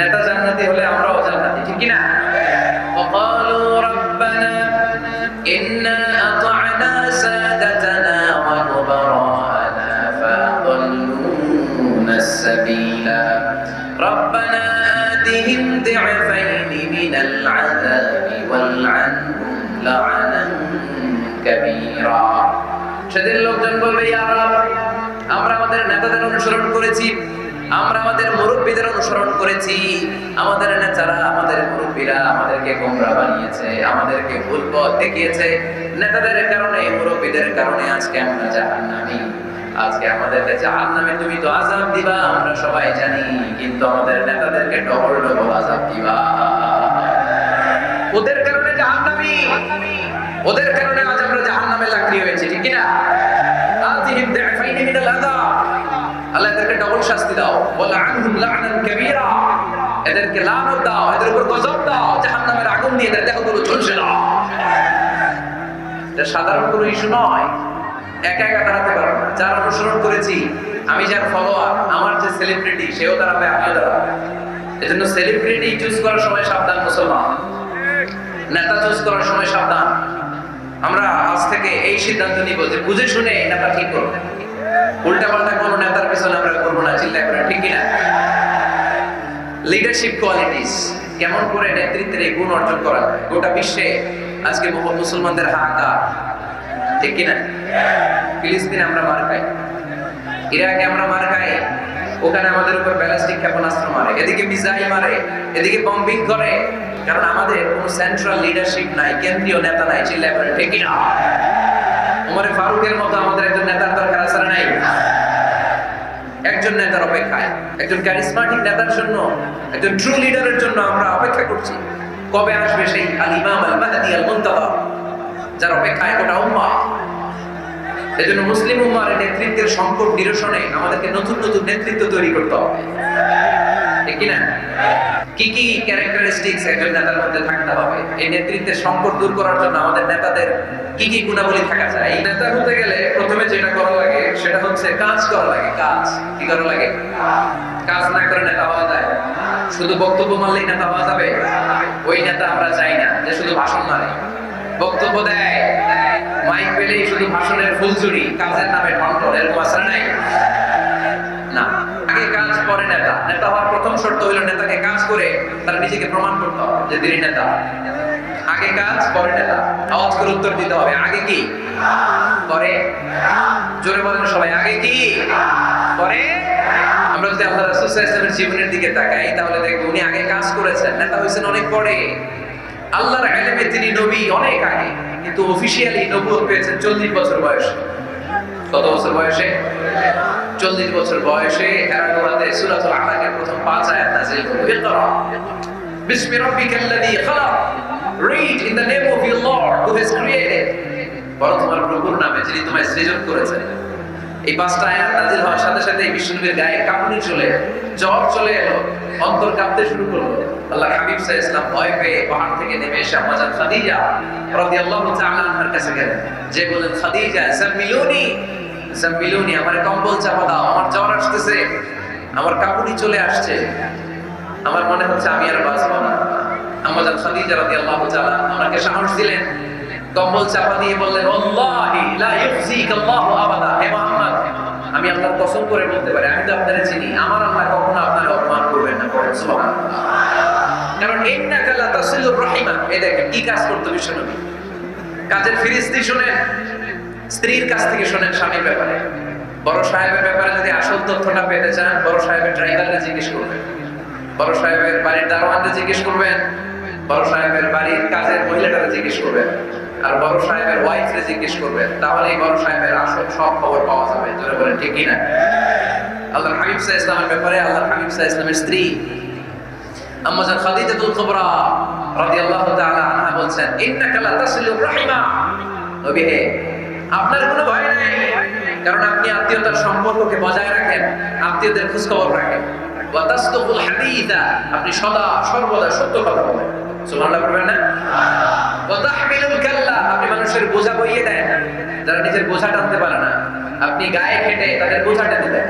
নেতা জান্নাতি হলে আমরাও জান্নাতি ঠিক কি না وقالوا ربنا إنا أطعنا سادتنا وكبراءنا فأضلونا السبيلا ربنا آتهم ضعفين من العذاب والعنهم لعنا كبيرا সেদিন লোকজন বলবে ইয়া রব আমরা আমাদের নেতাদের অনুসরণ করেছি আমরা আমাদের মুরব্বীদের অনুসরণ করেছি। আমাদের নেতারা, আমাদের মুরব্বীরা আমাদেরকে গোমরা বানিয়েছে, আমাদেরকে ভুল পথ দেখিয়েছে। নেতাদের কারণে, মুরব্বীদের কারণে আজকে আমরা জাহান্নামী। আজকে আমাদের আমাদেরকে জাহান্নামে তুমি তো আযাব দিবা, আমরা সবাই জানি, কিন্তু আমাদের নেতাদেরকে ডবল ডবল আযাব দিবা। ওদের কারণে জাহান্নামী। ওদের কারণে আজ আমরা জাহান্নামে লাকড়ি হয়েছে, ঠিক কি না আতিহিম দি'ফাইনি মিনাল আযাব। আল্লাহ এদেরকে ডবল শাস্তি দাও। বলে, আনহুম লা'নান কাবীরা। এদেরকে লানত দাও, এদের উপর গজব দাও, জাহান্নামের আগুন দিয়ে এদের দেহগুলো ঝলসে দাও। এটা সাধারণ কোনো ইস্যু নয়। একা একা দাঁড়াতে পারব না। যার অনুসরণ করেছি, আমি যার ফলোয়ার আমার যে সেলিব্রিটি সেও দাঁড়াবে, আমিও দাঁড়াবো। এজন্য সেলিব্রিটি চুজ করার সময় সাবধান, মুসলমান। নেতা চুজ করার সময় সাবধান। আমরা আজ থেকে এই সিদ্ধান্ত নিব যে বুঝে শুনে নেতা ঠিক করব নেতার পিছনে আমরা না করে ঠিক কিনা? লিডারশিপ কোয়ালিটিস কেমন করে নেতৃত্বের গুণ অর্জন করা যায়? গোটা বিশ্বে আজকে বহু মুসলমানদের হাহাকার, ঠিক কিনা? ফিলিস্তিনে আমরা মার খাই। ইরাকে আমরা মার খাই। ওখানে আমাদের উপর ব্যালিস্টিক ক্ষেপণাস্ত্র মারে। এদিকে মিসাইল মারে, এদিকে বম্বিং করে। কারণ আমাদের কোনো সেন্ট্রাল লিডারশিপ নাই, কেন্দ্রীয় নেতা নাই, চিল্লায় করে ঠিক কিনা? উমরে ফারুকের মতো আমাদের একজন নেতার দরকার আছে নাই? একজন নেতার অপেক্ষায়। একজন ক্যারিসমাটিক নেতার জন্য, একজন ট্রু লিডারের জন্য আমরা অপেক্ষা করছি। কবে আসবে সেই আল ইমাম আল মাহদি আল মুনতাহা যার অপেক্ষায় গোটা উম্মা এজন্য মুসলিম উম্মার নেতৃত্বের সংকট নিরসনে আমাদেরকে নতুন নতুন নেতৃত্ব তৈরি করতে হবে। কি কি একজন নেতার মধ্যে থাকতে হবে? এই নেতৃত্বের সংকট দূর করার জন্য আমাদের নেতাদের কি কি গুণাবলী থাকা নেতা হতে গেলে প্রথমে যেটা করা লাগে, সেটা হচ্ছে কাজ করা লাগে। কাজ, কি করা লাগে? কাজ না করে নেতা হওয়া যায়। শুধু বক্তব্য মারলেই নেতা হওয়া যাবে? ওই নেতা আমরা চাই না যে শুধু ভাষণ মারে। বক্তব্য দেয়। মাইক পেলেই শুধু ভাষণের ফুলচুরি কাজের নামে ঠনঠন এরকম আসলে নাই। না, আগে কাজ পরে নেতা। নেতা হওয়ার প্রথম শর্ত হইল নেতাকে কাজ করে তার নিজেকে প্রমাণ করতে হবে যে তিনি নেতা। আগে কাজ, পরে নেতা। আওয়াজ করে উত্তর দিতে হবে, আগে কি? পরে। জোরে বলেন সবাই, আগে কি? পরে। আমরা যদি আল্লাহ রাসূল জীবনের দিকে তাকাই, তাহলে দেখব উনি আগে কাজ করেছেন। নেতা হয়েছেন অনেক পরে। আল্লাহর ইলমে তিনি নবী অনেক আগে, কিন্তু অফিসিয়ালি নবুয়ত পেয়েছেন 40 বছর বয়সে। কত বছর বয়সে? চল্লিশ বছর বয়সে হেরাগুড়াতে সুরাতুল আলাকের প্রথম পাঁচ আয়াত নাযিল হলো ইকরা, বিসমি হ্যাজ ক্রিয়েটেড বড় তোমার প্রভুর নামে যিনি তোমায় সৃজন করেছেন। এই পাঁচটা আয়াত নাযিল হওয়ার সাথে সাথে এই বিশ্বনবীর গায়ে কাঁপুনি চলে, জ্বর চলে এলো, অন্তর কাঁপতে শুরু করল। আল্লাহ হাবিব সাল্লাল্লাহু ইসলাম ভয় পেয়ে পাহাড় থেকে নেমে এসে আম্মাজান খাদিজা রাদিয়াল্লাহু তাআলা আনহার কাছে গেলেন। যে বলেন খাদিজা সামিলুনি সামিলুনি আমার কম্বল চাপা দাও, আমার জ্বর আসতেছে, আমার কাঁপুনি চলে আসছে। আমার মনে হচ্ছে আমি আর বাঁচবো না। আম্মাজান খাদিজা রাদিয়াল্লাহু তাআলা আমাকে সাহস দিলেন। কম্বল চাপা দিয়ে বললেন আমি আপনার কসম করে বলতে পারি, আমি তো আপনারে চিনি, আমার আল্লাহ কখনো আপনার অপমান করবেন না কারণ ইন্নাকা লা তাসিলুর রাহিমা। এই দেখেন, কি কাজ করতে বিশ্বনবী কাজের ফিরিস্তি শুনেন, স্ত্রীর কাছ থেকে শোনেন স্বামীর ব্যাপারে। বড় সাহেবের ব্যাপারে যদি আসল তথ্যটা পেতে চান, বড় সাহেবের ড্রাইভারকে জিজ্ঞেস করবেন। বড় সাহেবের বাড়ির দারোয়ানকে জিজ্ঞেস করবেন। বড় সাহেবের বাড়ির কাজের মহিলাটাকে জিজ্ঞেস করবেন। আর বড় সাহেবের জিজ্ঞেস তাহলে এই বড় সাহেবের আসল সব খবর পাওয়া যাবে, জোরে ঠিক কিনা? আল্লাহ হাবিব সাহা ইসলামের ব্যাপারে আল্লাহ হাবিব সাহা ইসলামের স্ত্রী আম্মাজান রাদিয়াল্লাহু তাআলা আনহা বলছেন, ইন্নাকা লা তাসিলুর রাহিমা। নবী হে, আপনার কোনো ভয় নাই, কারণ আপনি আত্মীয়তার সম্পর্ককে বজায় রাখেন, আত্মীয়দের খোঁজ খবর রাখেন। ওয়া তাসদুকুল হাদিসা, আপনি সদা সর্বদা সত্য কথা বলেন। আপনি গায়ে খেটে তাদের বোঝা টেনে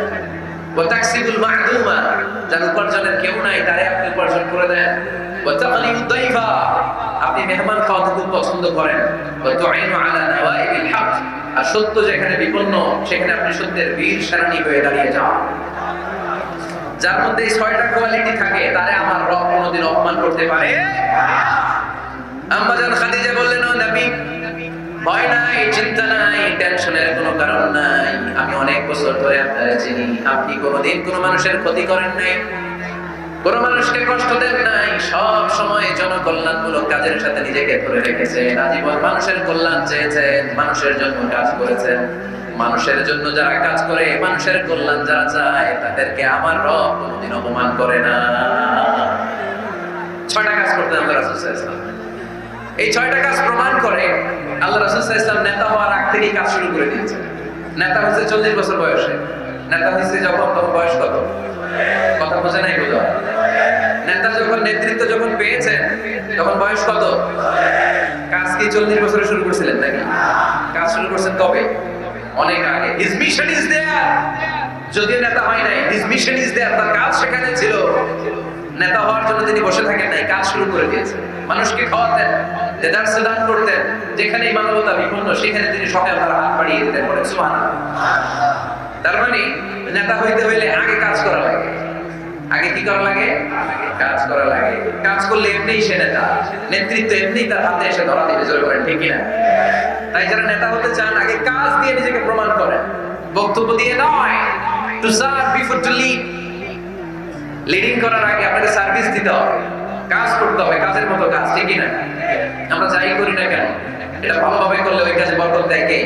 যার উপার্জনের কেউ নাই, তারে আপনি উপার্জন করে দেন। আপনি মেহমান খাওয়াতে খুব পছন্দ করেন। ওয়া আলা নাওয়াইবিল হক, আর সত্য যেখানে বিপন্ন, সেখানে আপনি সত্যের বীর সেনানী হয়ে দাঁড়িয়ে যান। যার মধ্যে এই ছয়টা কোয়ালিটি থাকে, তারে আমার রব কোনোদিন অপমান করতে পারে আম্মাজান খাদিজা বললেন নবী, ভয় নাই, চিন্তা নাই টেনশনের কোনো কারণ নাই। আমি অনেক বছর ধরে আপনারা চিনি। আপনি কোনোদিন কোনো মানুষের ক্ষতি করেন নাই। কোন মানুষকে কষ্ট দেন নাই। সব সময় জনকল্যাণমূলক কাজের সাথে নিজেকে ধরে রেখেছেন। আজীবন মানুষের কল্যাণ চেয়েছেন, মানুষের জন্য কাজ করেছেন। মানুষের জন্য যারা কাজ করে, মানুষের কল্যাণ যারা চায়, তাদেরকে আমার রব কোনোদিন অপমান করে না। ছয়টা কাজ করতেন আল্লাহ। এই ছয়টা কাজ প্রমাণ করে আল্লাহ ওয়াসাল্লাম নেতা হওয়ার আগ থেকেই কাজ শুরু করে নেতা চল্লিশ বছর বয়সে। নেতা যখন তখন বয়স কত? কথা বোঝে নাই বোঝা নেতা যখন নেতৃত্ব যখন পেয়েছেন, তখন বয়স কত? কাজ কি চল্লিশ বছরে শুরু করছিলেন নাকি? কাজ শুরু করছেন কবে? অনেক আগে। হিজ মিশন ইজ দেয়ার যদিও নেতা হয় নাই হিজ মিশন ইজ দেয়ার তার কাজ সেখানে ছিল। নেতা হওয়ার জন্য তিনি বসে থাকেন নাই, কাজ শুরু করে দিয়েছেন। মানুষকে খাওয়াতেন, দেদার সেদান করতেন। যেখানে মানবতা বিপন্ন, সেখানে তিনি সকাল তার হাত বাড়িয়ে দিতেন বলেন, সুবহানাল্লাহ। তার মানে নেতা হইতে হইলে আগে কাজ করা লাগে। আগে কি করা লাগে? কাজ করা লাগে। কাজ করলে এমনিই সে নেতা। নেতৃত্ব এমনি তার হাতে এসে ধরা দিবে, জোরে করেন ঠিক না তাই যারা নেতা হতে চান, আগে কাজ দিয়ে নিজেকে প্রমাণ করেন। বক্তব্য দিয়ে নয়। To serve before to lead leading করার আগে আপনাকে সার্ভিস দিতে হবে। কাজ করতে হবে, কাজের মতো কাজ ঠিক না? আমরা যাই করি না কেন? এটা ভালোভাবে করলে ওই কাজে বরকত দেয় কে?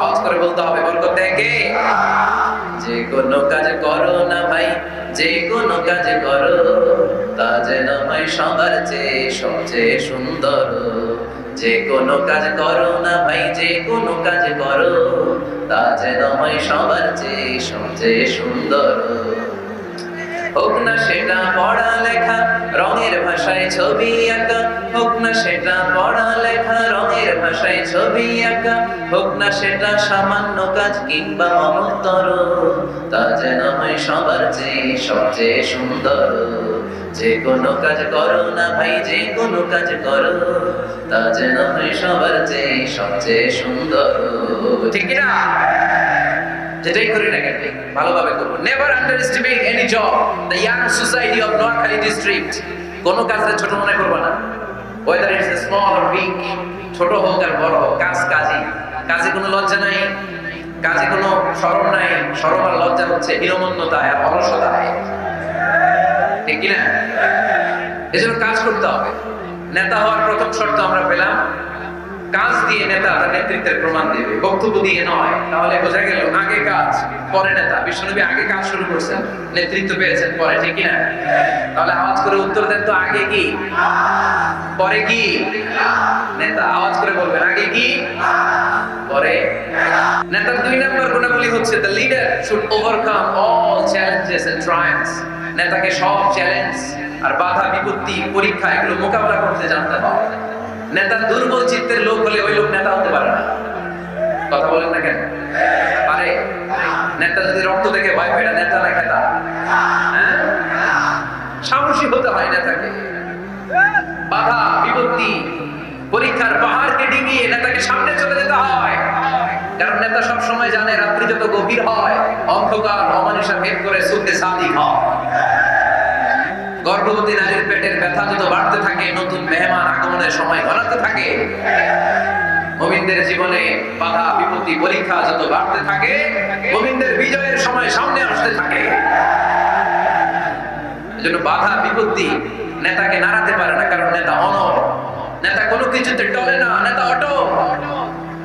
আওয়াজ করে বলতে হবে, বরকত দেয় কে? যে কোনো কাজ করো না ভাই, যে কোনো কাজ করো, তা যেন হয় সবার চেয়ে সবচেয়ে সুন্দর। যে কোনো কাজ করো না ভাই, যে কোনো কাজ করো, তা যেন হয় সবার চেয়ে সবচেয়ে সুন্দর। হোক না সেটা পড়া লেখা রঙের ভাষায় ছবি আঁকা। হোক না সেটা পড়া লেখা রঙের ভাষায় ছবি আঁকা। হোক না সেটা সামান্য কাজ কিংবা মহত্তর তা যেন হয় সবার চেয়ে সবচেয়ে সুন্দর। যে কোনো কাজ করো না ভাই, যে কোনো কাজ করো। তা যেন হয় সবার চেয়ে সবচেয়ে সুন্দর। ঠিক না যেটাই করি না কেন, ভালোভাবে করব। Never underestimate any job the young society of Noakhali district কোনো কাজে ছোট মনে করব না। Whether it's small or big ছোট হোক আর বড় হোক, কাজ কাজই। কাজে কোনো লজ্জা নাই। কাজে কোনো শরম নাই। শরম আর লজ্জা হচ্ছে হীনমন্যতায় আর অলসতায়। ঠিক কিনা? এজন্য কাজ করতে হবে। নেতা হওয়ার প্রথম শর্ত আমরা পেলাম কাজ দিয়ে নেতা তার নেতৃত্বের প্রমাণ দেবে, বক্তব্য দিয়ে নয়। তাহলে বোঝা গেল আগে কাজ, পরে নেতা। বিশ্বনবী আগে কাজ শুরু করছেন, নেতৃত্ব পেয়েছেন পরে, ঠিক কিনা? তাহলে আওয়াজ করে উত্তর দেন তো, আগে কি? পরে কি? নেতা, আওয়াজ করে বলবেন, আগে কি? পরে। নেতার দুই নম্বর গুণাবলী হচ্ছে the leader should overcome all challenges and trials নেতাকে সব চ্যালেঞ্জ আর বাধা বিপত্তি পরীক্ষা এগুলো মোকাবেলা করতে জানতে হবে। নেতা দুর্বল চিত্তের লোক হলে ওই লোক নেতা হতে পারে না। কথা বলেন না কেন? পারে নেতা যদি রক্ত দেখে ভয় পেয়ে নেতা না খেতা। হ্যাঁ? সাহসী হতে হয় নেতাকে। বাধা, বিপত্তি, পরীক্ষার পাহাড়কে ডিঙিয়ে নেতাকে সামনে চলে যেতে হয়। কারণ নেতা সব সময় জানে, রাত্রি যত গভীর হয়, অন্ধকার, অমানুষা ভেদ করে সুখে সাদিক হয়। গর্ভবতী নারীর পেটের ব্যথা যত বাড়তে থাকে, নতুন মেহমান আগমনের সময় ঘনাতে থাকে জীবনে বাধা, বিপত্তি, পরীক্ষা যত বাড়তে থাকে মুমিনদের বিজয়ের সময় সামনে আসতে থাকে। এজন্য বাধা, বিপত্তি নেতাকে নাড়াতে পারে না, কারণ নেতা অনর নেতা কোনো কিছুতে টলে না, নেতা অটো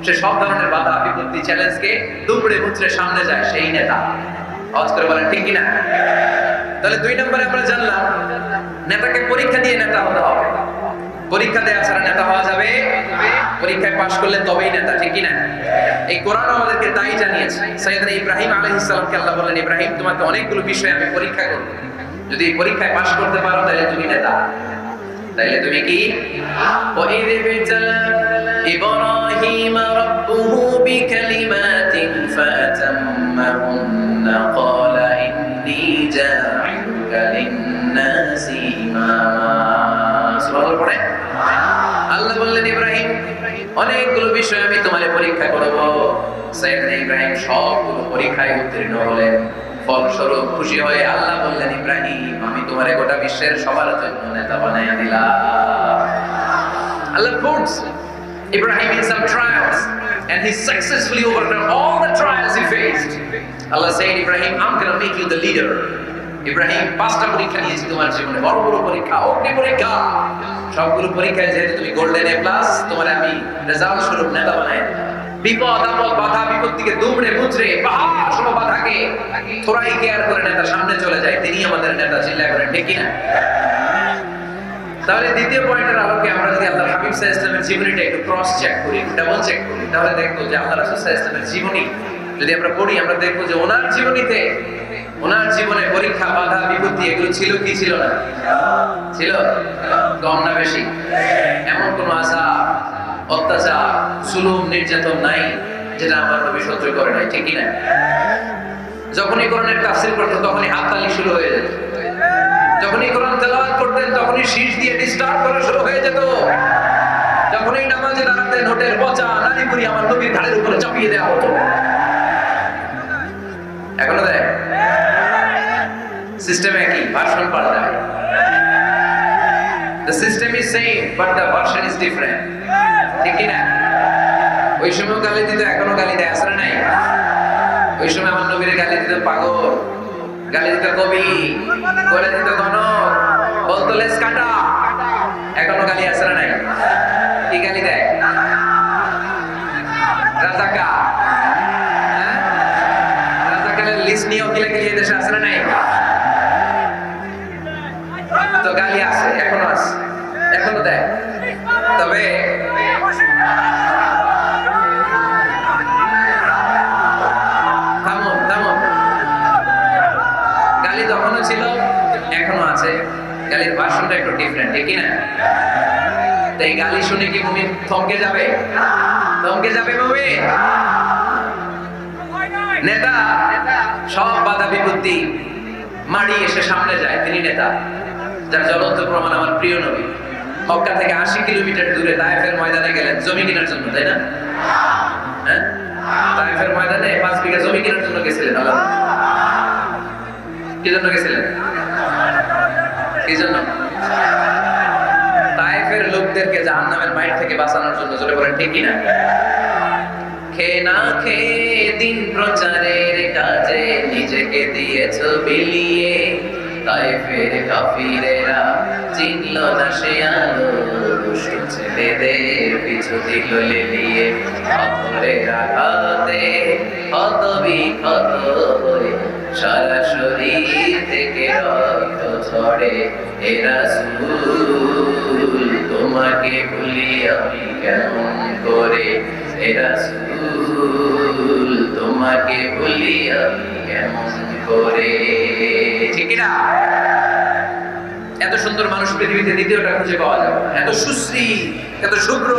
সে সব ধরনের বাধা, বিপত্তি, চ্যালেঞ্জকে দুমড়ে মুচড়ে সামনে যায় সেই নেতা। আওয়াজ করে বলেন, ঠিক কিনা? তাহলে দুই নম্বরে আমরা জানলাম, নেতাকে পরীক্ষা দিয়ে নেতা হতে হবে। পরীক্ষা দেওয়া ছাড়া নেতা হওয়া যাবে? পরীক্ষায় পাশ করলে তবেই নেতা, ঠিক কিনা? এই কোরআন আমাদেরকে তাই জানিয়েছে। সৈয়দনা ইব্রাহিম আলাইহিস সালামকে আল্লাহ বললেন, ইব্রাহিম, তোমাকে অনেকগুলো বিষয়ে আমি পরীক্ষা করব। যদি পরীক্ষায় পাশ করতে পারো, তাহলে তুমি নেতা। তাইলে তুমি কি? ইব্রাহিম রাব্বুহু বিকালিমাতিন ফাতাম্মাহুম। لهن قال إني جاعلك للناس إماما আল্লাহ বললেন, ইব্রাহিম, অনেকগুলো বিষয় আমি তোমারে পরীক্ষা করব। সাইয়েদনা ইব্রাহিম সবগুলো পরীক্ষায় উত্তীর্ণ হলেন। ফলস্বরূপ খুশি হয়ে আল্লাহ বললেন, ইব্রাহিম, আমি তোমার গোটা বিশ্বের সবার জন্য নেতা বানাইয়া দিলাম। আল্লাহ ফুডস Ibrahim in some trials and he successfully overcame all the trials he faced. Allah said, Ibrahim, I'm going to make you the leader. Ibrahim পাঁচটা পরীক্ষা নিয়েছি তোমার জীবনে বড় বড় পরীক্ষা অগ্নি পরীক্ষা সবগুলো পরীক্ষায় যেহেতু তুমি গোল্ডেন এ প্লাস তোমার আমি রেজাল্ট স্বরূপ নেতা বানাই বিপদ আপদ বাধা বিপত্তিকে দুমড়ে মুচড়ে পাহাড় সম বাধাকে থোড়াই কেয়ার করে নেতা সামনে চলে যায় তিনি আমাদের নেতা চিল্লা করে ডেকে না তাহলে দ্বিতীয় পয়েন্টের আলোকে আমরা যদি আল্লাহ হাবিব সাহা ইসলামের জীবনীটা একটু ক্রস চেক করি ডাবল চেক করি, তাহলে দেখব যে আল্লাহ রাসুল সাহা ইসলামের জীবনী, যদি আমরা পড়ি, আমরা দেখব যে ওনার জীবনীতে, ওনার জীবনে পরীক্ষা, বাধা, বিপত্তি এগুলো ছিল কি ছিল না? ছিল? কম না বেশি? এমন কোন আশা, অত্যাচার, জুলুম, নির্যাতন নাই, যেটা আমার নবী সহ্য করে নাই, ঠিকই না যখনই কোরআনের তাফসীর করতো তখনই হাততালি শুরু হয়ে যেত। যখনই কোরআন তেলাওয়াত করতেন তখনই শীষ দিয়ে ডিস্টার্ব করা শুরু হয়ে যেত। যখনই নামাজে দাঁড়াতেন হোটেল পচা নারী বুড়ি আমার নবীর ঘাড়ের উপরে চাপিয়ে দেওয়া হতো। এখনও দেয়? সিস্টেম একই ভার্সন পাল্টায় The system is same, but the version is different. ঠিক না ওই সময় গালি দিত এখনও গালি দেয় আসলে নাই? ওই সময় আমার নবীর গালি দিত পাগল। গালি দিত কবি বলে দিত গণ বলতো লেস কাটা। এখনও গালি আছে না নাই? কি গালি দেয়? রাজাকা। ডিফারেন্ট ঠিক না? তো এই গালি শুনে কি মুমিন থমকে যাবে? থমকে যাবে মুমিন নেতা, সব বাধা বিপত্তি মারি এসে সামনে যায়, তিনি নেতা। যার জ্বলন্ত প্রমাণ আমার প্রিয় নবী। মক্কা থেকে আশি কিলোমিটার দূরে তায়েফের ময়দানে গেলেন, জমি কেনার জন্য, তাই না? হ্যাঁ? তায়েফের ময়দানে পাঁচ বিঘা জমি কেনার জন্য গেছিলেন, আল্লাহ। কি জন্য গেছিলেন? কি জন্য? তায়েফের লোকদেরকে জাহান্নামের মাইট থেকে বাঁচানোর জন্য জোরে বলেন ঠিকই না খেয়ে না খেয়ে দিন প্রচারের কাজে নিজেকে দিয়েছ বিলিয়ে। তায়েফের কাফিরেরা চিনল না সে আলো ছেলেদের পিছু দিল লেলিয়ে। পাথরের আঘাতে ক্ষত বিক্ষত হয়ে সারা শরীর থেকে রক্ত ঝরে এরা তোমাকে ভুলি আমি কেমন করে? এরা তোমাকে ভুলি আমি কেমন করে? ঠিক না এত সুন্দর মানুষ পৃথিবীতে দ্বিতীয়টা খুঁজে পাওয়া যাবে। এত সুশ্রী, এত শুভ্র,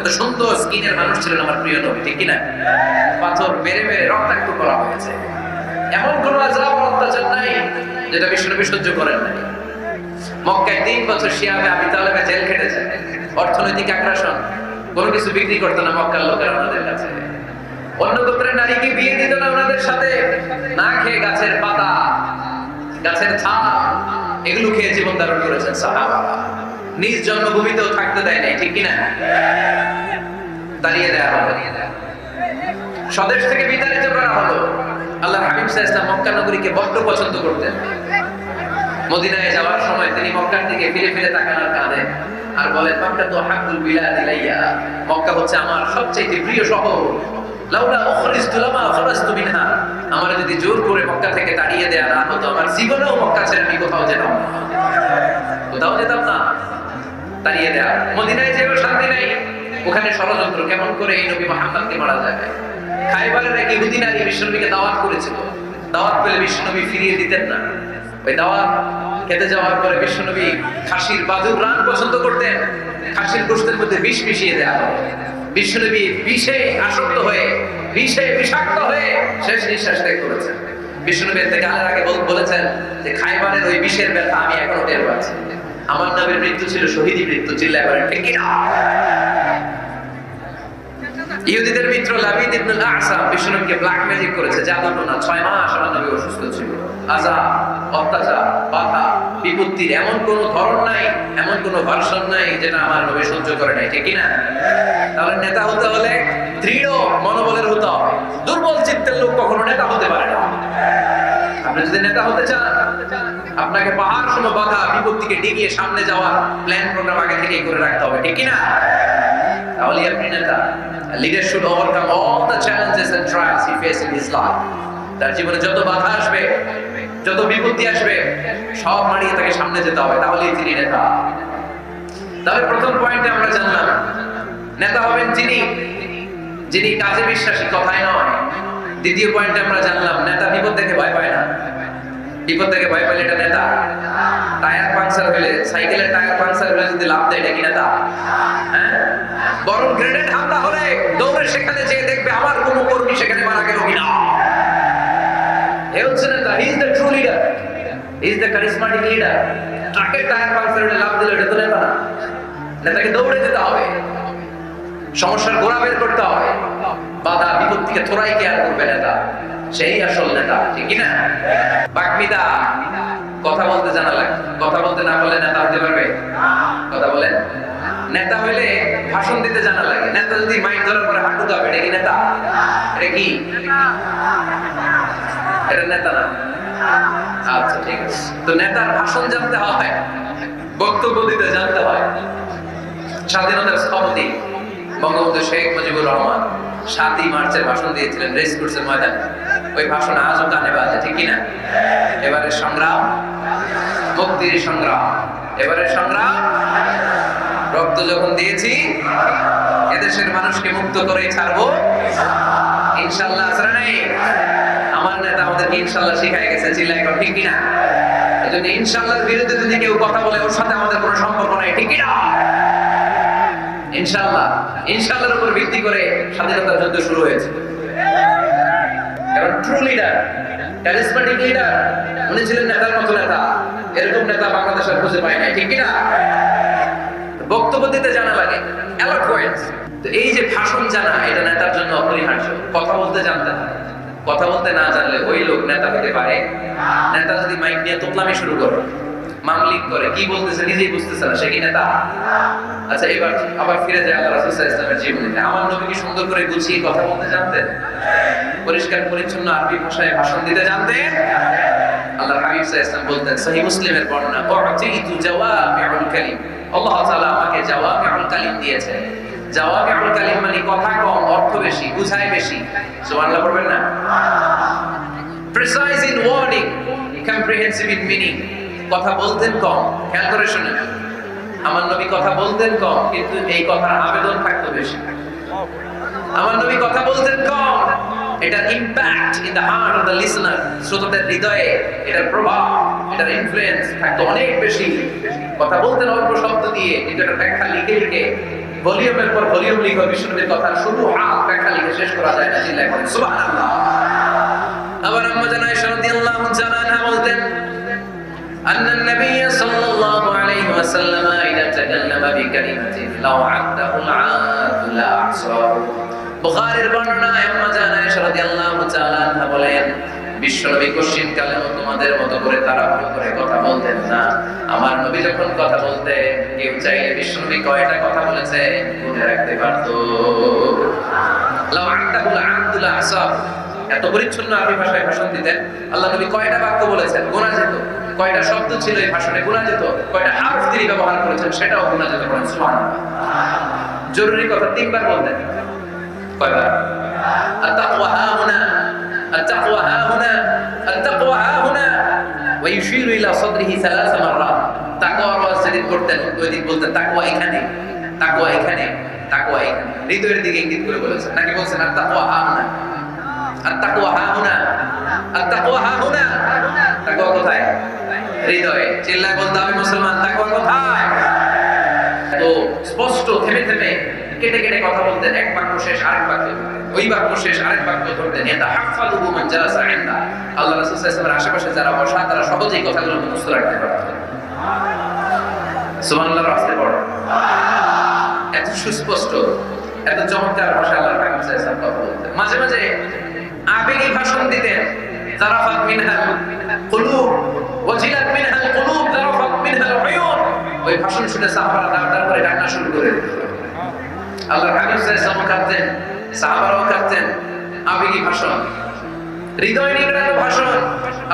এত সুন্দর স্কিনের মানুষ ছিলেন আমার প্রিয় নবী, ঠিক না পাথর মেরে মেরে রক্তাক্ত করা হয়েছে। এমন কোন আজাব অত্যাচার নাই যেটা বিষ্ণুনবী সহ্য করেন নাই। মক্কায় তিন বছর শিয়াবে আবি তালেবে জেল খেটেছে। অর্থনৈতিক আগ্রাসন, কোনো কিছু বিক্রি করতো না মক্কার লোকেরা ওনাদের কাছে। অন্য গোত্রের নারীকে বিয়ে দিত না ওনাদের সাথে। না খেয়ে গাছের পাতা, গাছের ছাপ এগুলো খেয়ে জীবন ধারণ করেছেন সাহাবারা নিজ জন্মভূমিতেও থাকতে দেয় নাই, ঠিক কিনা? দাঁড়িয়ে দেওয়া হলো। স্বদেশ থেকে বিতাড়িত করা হলো। আল্লাহ হাবিব সাহা ইসলাম মক্কা নগরীকে বড্ড পছন্দ করতেন। মদিনায় যাওয়ার সময় তিনি মক্কার দিকে ফিরে ফিরে তাকান আর কাঁদেন আর বলেন, মক্কা তো হাকুল বিলাদ ইলাইয়া। মক্কা হচ্ছে আমার সবচেয়ে প্রিয় শহর। লাউলা আমার যদি জোর করে মক্কা থেকে তাড়িয়ে দেয়া না হতো, আমার জীবনেও মক্কা ছেড়ে আমি কোথাও যেতাম কোথাও যেতাম না। তাড়িয়ে দেয়া। মদিনায় যেও শান্তি নাই। ওখানে ষড়যন্ত্র কেমন করে এই নবী মোহাম্মদকে মারা যায়? খাইবারের এক দাওয়াত করেছিল। দাওয়াত পেলে ফিরিয়ে দিতেন না। ওই দাওয়াত খেতে যাওয়ার পরে খাসির বাদুর রান পছন্দ করতেন। খাসির গোষ্ঠের মধ্যে বিষ মিশিয়ে দেওয়া বিষে আসক্ত হয়ে, বিষে বিষাক্ত হয়ে শেষ নিঃশ্বাস ত্যাগ করেছেন। আগে বলেছেন যে খাইবারের ওই বিষের ব্যথা আমি এখনও টের পাচ্ছি। আমার নবীর মৃত্যু ছিল শহীদি মৃত্যু, চিল্লায় বলেন, ঠিক কিনা? ইহুদিদের মিত্র লাবিদ ইবনুল আসাম বিষ্ণুকে ব্ল্যাক ম্যাজিক করেছে জাদু না, ছয় মাস আমার নবী অসুস্থ ছিল। আজা অত্যাচার বাধা বিপত্তির এমন কোন ধরন নাই, এমন কোন ভার্সন নাই যেটা আমার নবী সহ্য করে নাই, ঠিক না তাহলে নেতা হতে হলে দৃঢ় মনোবলের হতে হবে দুর্বল চিত্তের লোক কখনো নেতা হতে পারে না। আপনি যদি নেতা হতে চান, আপনাকে পাহাড় সম বাধা, বিপত্তিকে ডিগিয়ে সামনে যাওয়ার প্ল্যান প্রোগ্রাম আগে থেকেই করে রাখতে হবে, ঠিক না তাহলে আপনি নেতা। Leader should overcome all the challenges and trials he face in his life তার জীবনে যত বাধা আসবে, যত বিপত্তি আসবে, সব মারিয়ে তাকে সামনে যেতে হবে, তাহলেই তিনি নেতা। তাহলে প্রথম পয়েন্টে আমরা জানলাম, নেতা হবেন যিনি যিনি কাজে বিশ্বাসী, কথায় নয়। দ্বিতীয় পয়েন্টে আমরা জানলাম, নেতা বিপদ দেখে ভয় পায় না। বিপদ থেকে ভয় পেলে এটা নেতা। টায়ার পাংচার হলে, সাইকেলের টায়ার পাংচার হলে যদি লাভ দেয়, এটা কি নেতা? হ্যাঁ? বরং গ্রেনেড হামলা হলে দৌড়ে সেখানে যেয়ে দেখবে আমার কোনো কর্মী সেখানে মারা গেল কিনা। এ হচ্ছে নেতা is the true leader is the charismatic leader ট্রাকের টায়ার পাংচার হলে লাভ দিলে, এটা তো নেতা না। নেতাকে দৌড়ে যেতে হবে। সমস্যার গোড়া বের করতে হবে। বাধা বিপত্তিকে থোড়াই কেয়ার করবে নেতা। সেই আসল নেতা, ঠিক না? বাকমিদা কথা বলতে জানা লাগে। কথা বলতে না পারলে নেতা হতে পারবে? কথা বলেন। নেতা হইলে ভাষণ দিতে জানা লাগে। নেতা যদি মাইক ধরার পরে হাঁটু দাবে এটা কি নেতা? এটা কি? এটা নেতা না। আচ্ছা ঠিক আছে। তো নেতার ভাষণ জানতে হয়, বক্তব্য দিতে জানতে হয়। স্বাধীনতার স্থপতি বঙ্গবন্ধু শেখ মুজিবুর রহমান। সাতই মার্চের ভাষণ দিয়েছিলেন, রেস কোর্সের ময়দানে। ওই ভাষণ আজও কানে বাজে, ঠিক না এবারে সংগ্রাম, মুক্তির সংগ্রাম। এবারে সংগ্রাম, রক্ত যখন দিয়েছি, এদেশের মানুষকে মুক্ত করেই ছাড়বো। ইনশাল্লাহ আসলে নেই? আমার নেতা আমাদেরকে ইনশাল্লাহ শিখাই গেছে চিল্লাই এখন, ঠিক কিনা? এই জন্য ইনশাল্লাহর বিরুদ্ধে যদি কেউ কথা বলে, ওর সাথে আমাদের কোনো সম্পর্ক নাই, ঠিক কিনা? ইনশাল্লাহ ইনশাল্লাহর উপর ভিত্তি করে স্বাধীনতার যুদ্ধ শুরু হয়েছে। কারণ ট্রু লিডার ক্যারিসমেটিক লিডার উনি ছিলেন নেতার মতো নেতা। এরকম নেতা বাংলাদেশ আর খুঁজে পায় নাই, ঠিক না বক্তব্য দিতে জানা লাগে এলোকুয়েন্স তো এই যে ভাষণ জানা, এটা নেতার জন্য অপরিহার্য। কথা বলতে জানতে হয়। কথা বলতে না জানলে ওই লোক নেতা হতে পারে। নেতা যদি মাইক নিয়ে তোতলামি শুরু করে মামলিক করে। কি বলতেছে? নিজেই বুঝতেছে না, সে কি নেতা? আচ্ছা এবার আবার ফিরে যায় আল্লাহ রাসূল আলাইহি জীবনে আমার নবী কি সুন্দর করে গুছিয়ে কথা বলতে জানতেন? পরিষ্কার, পরিচ্ছন্ন আরবি ভাষায় ভাষণ দিতে জানতেন? আল্লাহ হাবিব সাল্লাল্লাহু বলতেন, সহিহ মুসলিমের বর্ণনা উতিতু জাওয়ামিউল কালিম। আল্লাহ তাআলা আমাকে জাওয়ামিউল কালিম দিয়েছেন জাওয়ামিউল কালিম মানে কথা কম, অর্থ বেশি বুঝায় বেশি। সুবহানাল্লাহ পড়বেন না? Precise in wording comprehensive in meaning কথা বলতেন কম, খেয়াল করে শুনেন। আমার নবী কথা বলতেন কম, কিন্তু এই কথার আবেদন থাকতো বেশি। আমার নবী কথা বলতেন কম, এটার impact in the heart of the listener শ্রোতাদের হৃদয়ে এটার প্রভাব, এটার ইনফ্লুয়েন্স থাকতো অনেক বেশি। কথা বলতেন অল্প শব্দ দিয়ে কিন্তু এটা ব্যাখ্যা লিখে লিখে, ভলিউমের পর ভলিউম লিখে বিষ্ণুনবীর কথা শুরু হাত ব্যাখ্যা লিখে শেষ করা যায় না আবার আম্মা জানা তাআলা বলতেন أن النبي صلى الله عليه وسلم إذا تكلم بكلمة لو عده العاد لا أحصاه বুখারীর বর্ণনায় আম্মা জানা আয়েশা রাদিয়াল্লাহু তাআলা আনহা বলেন বিশ্বনবী কোশ্চিন কালেও তোমাদের মতো করে তাড়াহুড়ো করে কথা বলতেন না আমার নবী যখন কথা বলতেন কেউ চাইলে বিশ্বনবী কয়টা কথা বলেছে গুনে রাখতে পারতো লাউ আদাহুল আব্দুল আসাব এত পরিচ্ছন্ন আরবি ভাষায় ভাষণ দিতেন আল্লাহ নবী কয়টা বাক্য বলেছেন গোনা যেত কয়টা শব্দ ছিল এই ভাষণে গোনা যেত কয়টা হারফ তিনি ব্যবহার করেছেন সেটাও গোনা যেত বলেন সুবহানাল্লাহ জরুরি কথা তিনবার বলতেন কয়বার التقوى ها هنا التقوى ها هنا التقوى ها هنا ويشير الى صدره ثلاث مرات তাকওয়া আওয়াজ যেদিন করতেন ওই দিন বলতেন তাকওয়া এখানে তাকওয়া এখানে তাকওয়া এখানে হৃদয়ের দিকে ইঙ্গিত করে বলেছেন নাকি বলছেন আর তাকওয়া হা হুনা আর তাকওয়া হা হুনা। আর তাকওয়া হা হুনা। তাকওয়া কোথায়? হৃদয়ে। চিল্লায় বলতে আমি মুসলমান, তাকওয়া কোথায়? তো স্পষ্ট থেমে থেমে কেটে কেটে কথা বলতেন, এক বাক্য শেষ, আরেক ওই বাক্য শেষ, আরেক বাক্য ধরতেন। এটা হাফালুহু মান জালাসা ইনদা। আল্লাহ রাসূল সাল্লাল্লাহু আলাইহি আশেপাশে যারা বসা, তারা সহজেই কথাগুলো মুখস্থ রাখতে পারত। সুবহানাল্লাহ রাস্তে পড়ো। এত সুস্পষ্ট, এত চমৎকার ভাষা আল্লাহ হাবিব সাল্লাল্লাহু কথা বলতেন। মাঝে মাঝে আবেগী ভাষণ দিতেন জারাফাত মিনহাল কুলুব, ওয়াজিলাত মিনহাল কুলুব জারাফাত মিনহাল উয়ুন। ওই ভাষণ শুনে সাহাবারা করে শুরু করে দিত আল্লাহ হাবিব সাল্লাল্লাহু কাঁদতেন, সাহাবারাও আবেগী ভাষণ। হৃদয় নিংড়ানো ভাষণ,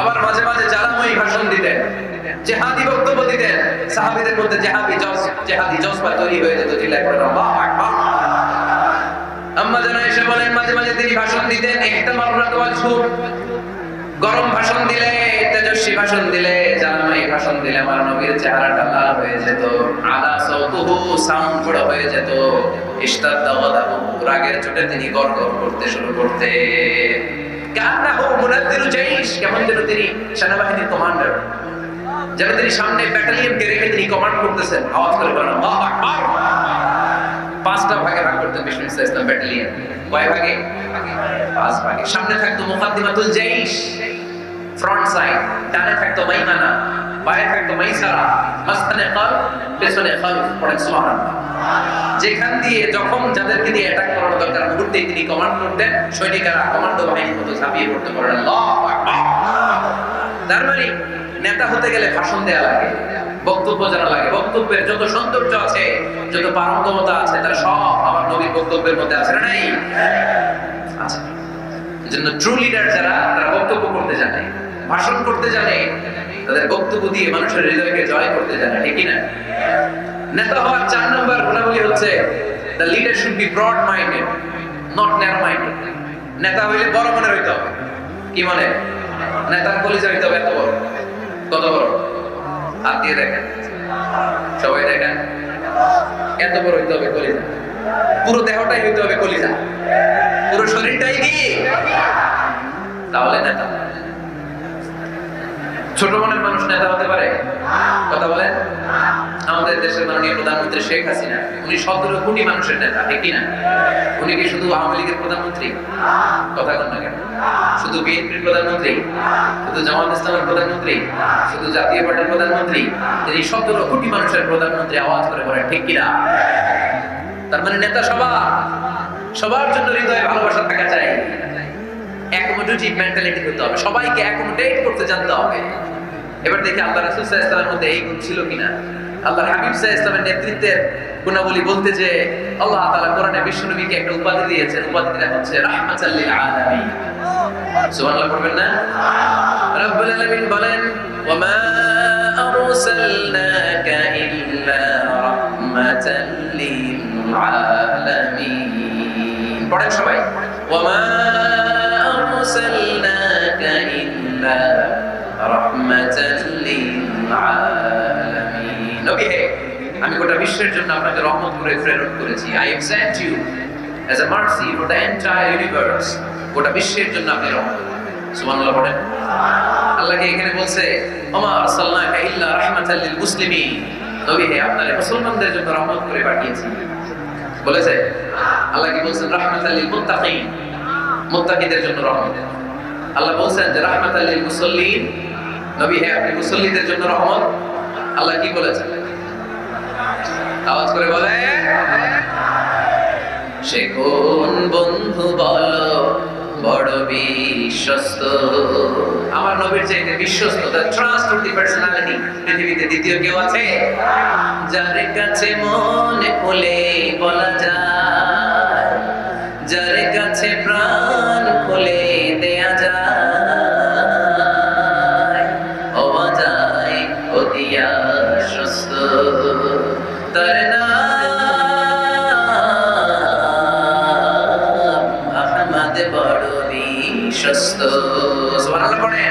আবার মাঝে মাঝে জ্বালাময়ী ভাষণ দিতেন। জেহাদি বক্তব্য দিতেন। সাহাবীদের মধ্যে জেহাদি জজ, জেহাদি জজবা তৈরি হয়ে যেত চিল্লায় পড়ে আল্লাহু আকবার। আম্মা জানা এসে বলেন মাঝে মাঝে তিনি ভাষণ দিতেন রাত ওয়াল ঝুর গরম ভাষণ দিলে, তেজস্বী ভাষণ দিলে জানামাই ভাষণ দিলে আমার নবীর চেহারাটা লাল হয়ে যেত। আলা সৌতুহু সাউন্ড বড় হয়ে যেত। ইস্তাদ দাওয়াদাহু রাগের চোটে তিনি গড়গড় করতে শুরু করতে কান্নাহু মুনাদ্দিরু জাইশ কেমন যেন তিনি সেনাবাহিনীর কমান্ডার। যেন তিনি সামনে ব্যাটালিয়নকে রেখে তিনি কমান্ড করতেছেন। আওয়াজ করে বলেন, আল্লাহু আকবার। পাঁচটা ভাগে ভাগ করতেন বিষ্ণু ইসলাম ব্যাটালিয়ন। কয় ভাগে? পাঁচ ভাগে। সামনে থাকতো মুকাদ্দিমাতুল জাইশ। Front side. ডানে থাকতো মাইমানা। বায়ে থাকতো মাইসারা। মাঝখানে কল পেছনে কল পড়েন সুবহানাল্লাহ। যেখান দিয়ে যখন যাদেরকে দিয়ে অ্যাটাক করানো দরকার মুহূর্তে তিনি কমান্ড করতেন। সৈনিকেরা কমান্ডো বাহিনীর মতো ঝাঁপিয়ে পড়তে পারেন। তার মানে নেতা হতে গেলে ভাষণ দেয়া লাগে। বক্তব্য জানা লাগে, বক্তব্যের যত সৌন্দর্য আছে, যত পারঙ্গমতা আছে, তার সব আমার নবীর বক্তব্যের মধ্যে আছে, না নাই? জন্য ট্রু লিডার যারা, তারা বক্তব্য করতে জানে, ভাষণ করতে জানে, তাদের বক্তব্য দিয়ে মানুষের হৃদয়কে জয় করতে জানে, ঠিক না নেতা হওয়ার চার নম্বর গুণাবলী হচ্ছে the leader should be broad minded not minded নেতা হইলে বড় মনে হইতে হবে। কি মনে? নেতার কলিজা হইতে হবে এত বড়। কত বড়? হাত দিয়ে দেখেন। সবাই দেখেন। এত বড় হইতে হবে কলিজা। পুরো দেহটাই হইতে হবে কলিজা। পুরো শরীরটাই কি? তাহলে নেতা ছোট মনের মানুষ নেতা হতে পারে? কথা বলেন। আমাদের দেশের মাননীয় প্রধানমন্ত্রী শেখ হাসিনা, উনি সতেরো কোটি মানুষের নেতা, ঠিক কিনা? উনি কি শুধু আওয়ামী লীগের প্রধানমন্ত্রী? কথা কন না কেন? শুধু বিএনপির প্রধানমন্ত্রী? শুধু জামাত ইসলামের প্রধানমন্ত্রী? শুধু জাতীয় পার্টির প্রধানমন্ত্রী? তিনি সতেরো কোটি মানুষের প্রধানমন্ত্রী, আওয়াজ করে বলেন, ঠিক কিনা? তার মানে নেতা সবার। সবার জন্য হৃদয়ে ভালোবাসা থাকা চাই। অ্যাকোমোডেটিভ মেন্টালিটি হতে হবে। সবাইকে অ্যাকোমোডেট করতে জানতে হবে। এবার দেখি আল্লাহ রাসূল আলাইহি ওয়াসাল্লামের মধ্যে এই গুণ ছিল কিনা। আল্লাহ হাবিব আলাইহি ওয়াসাল্লামের নেতৃত্বের গুণাবলী বলতে যে, আল্লাহ তাআলা কোরআনে একটা উপাধি উপাধিটা হচ্ছে রাহমাতাল লিল আলামিন। সুবহানাল্লাহ না? রব্বুল আলামিন বলেন ওয়ামা আরসালনাকা ইল্লা আলামিন। পড়েন সবাই। ওয়ামা أرسلناك إلا رحمة للعالمين নবী হে আমি গোটা বিশ্বের জন্য আপনাকে রহমত করে প্রেরণ করেছি I have sent you as a mercy for the entire universe গোটা বিশ্বের জন্য আপনি রহমত সুবহানাল্লাহ পড়েন আল্লাহকে এখানে বলছে ওমা আরসালনাকা ইল্লা রাহমাতাল লিল মুসলিমিন নবী হে আপনারে মুসলমানদের জন্য রহমত করে পাঠিয়েছি বলেছে আল্লাহ কি বলছেন রাহমাতাল লিল মুত্তাকিন মুত্তাকিদের জন্য রহমত। আল্লাহ বলছেন যে রাহমাত আলীল মুসল্লিন। নবী হে আপনি মুসল্লিদের জন্য রহমত। আল্লাহ কি বলেছেন? আওয়াজ করে বলে সে কোন বন্ধু বলো, বড় বিশ্বস্ত। আমার নবীর চাইতে বিশ্বস্ত দ্য ট্রাস্টওয়ার্দি পার্সোনালিটি পৃথিবীতে দ্বিতীয় কেউ আছে? যার কাছে মনে খুলে বলা যায়। সুবহানাল্লাহ পড়ে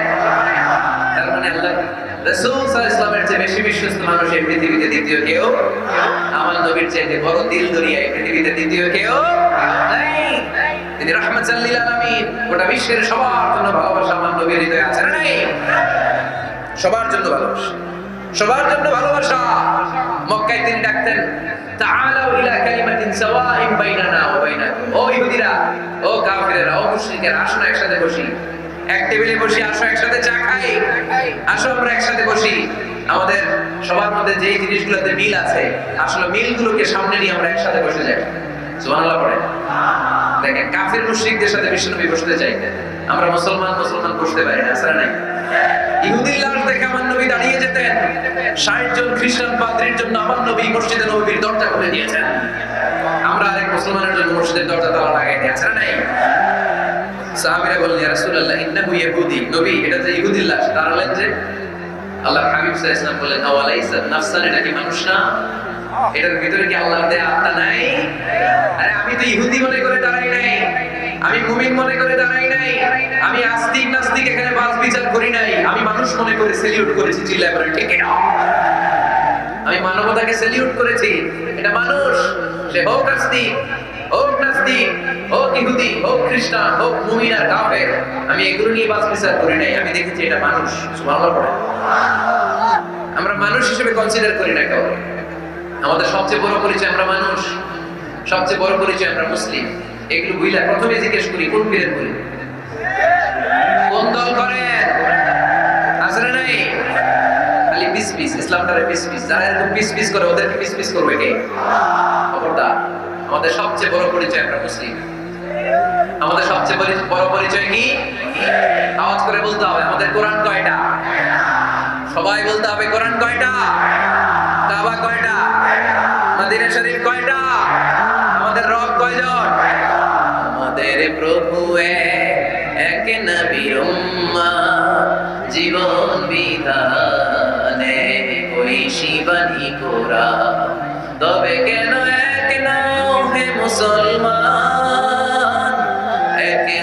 তার মানে আল্লাহ রাসূল ওয়াসাল্লামের চেয়ে বেশি বিশ্বস্ত মানুষ এই পৃথিবীতে দ্বিতীয় কেউ আমার নবীর চাইতে বড় দিল দরিয়া এই পৃথিবীতে দ্বিতীয় কেউ নাই। তিনি রাহমাতাল লিল আলামিন। গোটা বিশ্বের সবার জন্য ভালোবাসা আমার নবীর হৃদয়ে আছে নাই? সবার জন্য ভালোবাসা। সবার জন্য ভালোবাসা। মক্কায় তিনি ডাকতেন, তাআলাউ ইলা কালিমাতিন সাওয়াইন বাইনানা ওয়া বাইনাকুম ও ইহুদিরা, ও কাফিরেরা, ও মুশরিকেরা, আসো না একসাথে বসি। এক টেবিলে বসি, আসো, একসাথে চা খাই। আসো, আমরা একসাথে বসি। আমাদের সবার মধ্যে যেই জিনিসগুলোতে মিল আছে, আসলে মিলগুলোকে সামনে নিয়ে আমরা একসাথে বসে যাই। পড়ে। দেখেন, কাফির সাথে বসতে আমরা মুসলমান মুসলমান বসতে পারি না, আসলে নাই। ইহুদির লাশ দেখে আমার নবী দাঁড়িয়ে যেতেন। ষাট জন খ্রিস্টান পাদ্রীর জন্য আমার নবী মসজিদে নবীর দরজা খুলে দিয়েছেন। আমরা আরেক মুসলমানের জন্য মসজিদের দরজা তালা লাগাই না নাই। সাহাবীরা বললেন, ইয়া রাসূলুল্লাহ, ইন্নাহু ইয়াহুদি। নবী, এটা যে ইহুদির লাশ দাঁড়ালেন যে আল্লাহ হাবিব সাল্লাল্লাহু বললেন, আওয়ালাইসা নাফসান, এটা কি মানুষ না? এটার ভিতরে কি আল্লাহর দেয়া আত্মা নাই? আরে, আমি তো ইহুদি মনে করে দাঁড়াই নাই। আমি মুমিন মনে করে দাঁড়াই নাই। আমি আস্তিক নাস্তিক, এখানে বাস বিচার করি নাই। আমি মানুষ মনে করে সেলিউট করেছি, চিল্লায় বলে, ঠিক আমি মানবতাকে সেলিউট করেছি। এটা মানুষ। সে হোক আস্তিক, হোক নাস্তিক হোক ইহুদি, হোক খ্রিস্টান, হোক মুমিন আর আমি এগুলো নিয়ে বাস বিচার করি নাই। আমি দেখেছি এটা মানুষ আমরা মানুষ হিসেবে কনসিডার করি না কাউকে আমাদের সবচেয়ে বড় পরিচয় আমরা মানুষ, সবচেয়ে বড় পরিচয় আমরা মুসলিম। এগুলো বুঝলা প্রথমে জিজ্ঞেস করি, কোন পীরের বলি কোন দল করেন? আসলে নাই? খালি পিস পিস ইসলামটারে পিস পিস। যারা এরকম পিস পিস করে, ওদেরকে পিস পিস করবে কে? খবরদার। আমাদের সবচেয়ে বড় পরিচয় আমরা মুসলিম। আমাদের সবচেয়ে বড়- পরিচয় কি? আওয়াজ করে বলতে হবে, আমাদের কোরআন কয়টা? সবাই বলতে হবে, কোরআন কয়টা? কাবা কয়টা? মদিনা শরীফ কয়টা? আমাদের রব কয়জন? আমাদের প্রভু এক নবীর জীবন বিধানে ওই শিবানী কোরা তবে কেন এক নাও হে মুসলমান?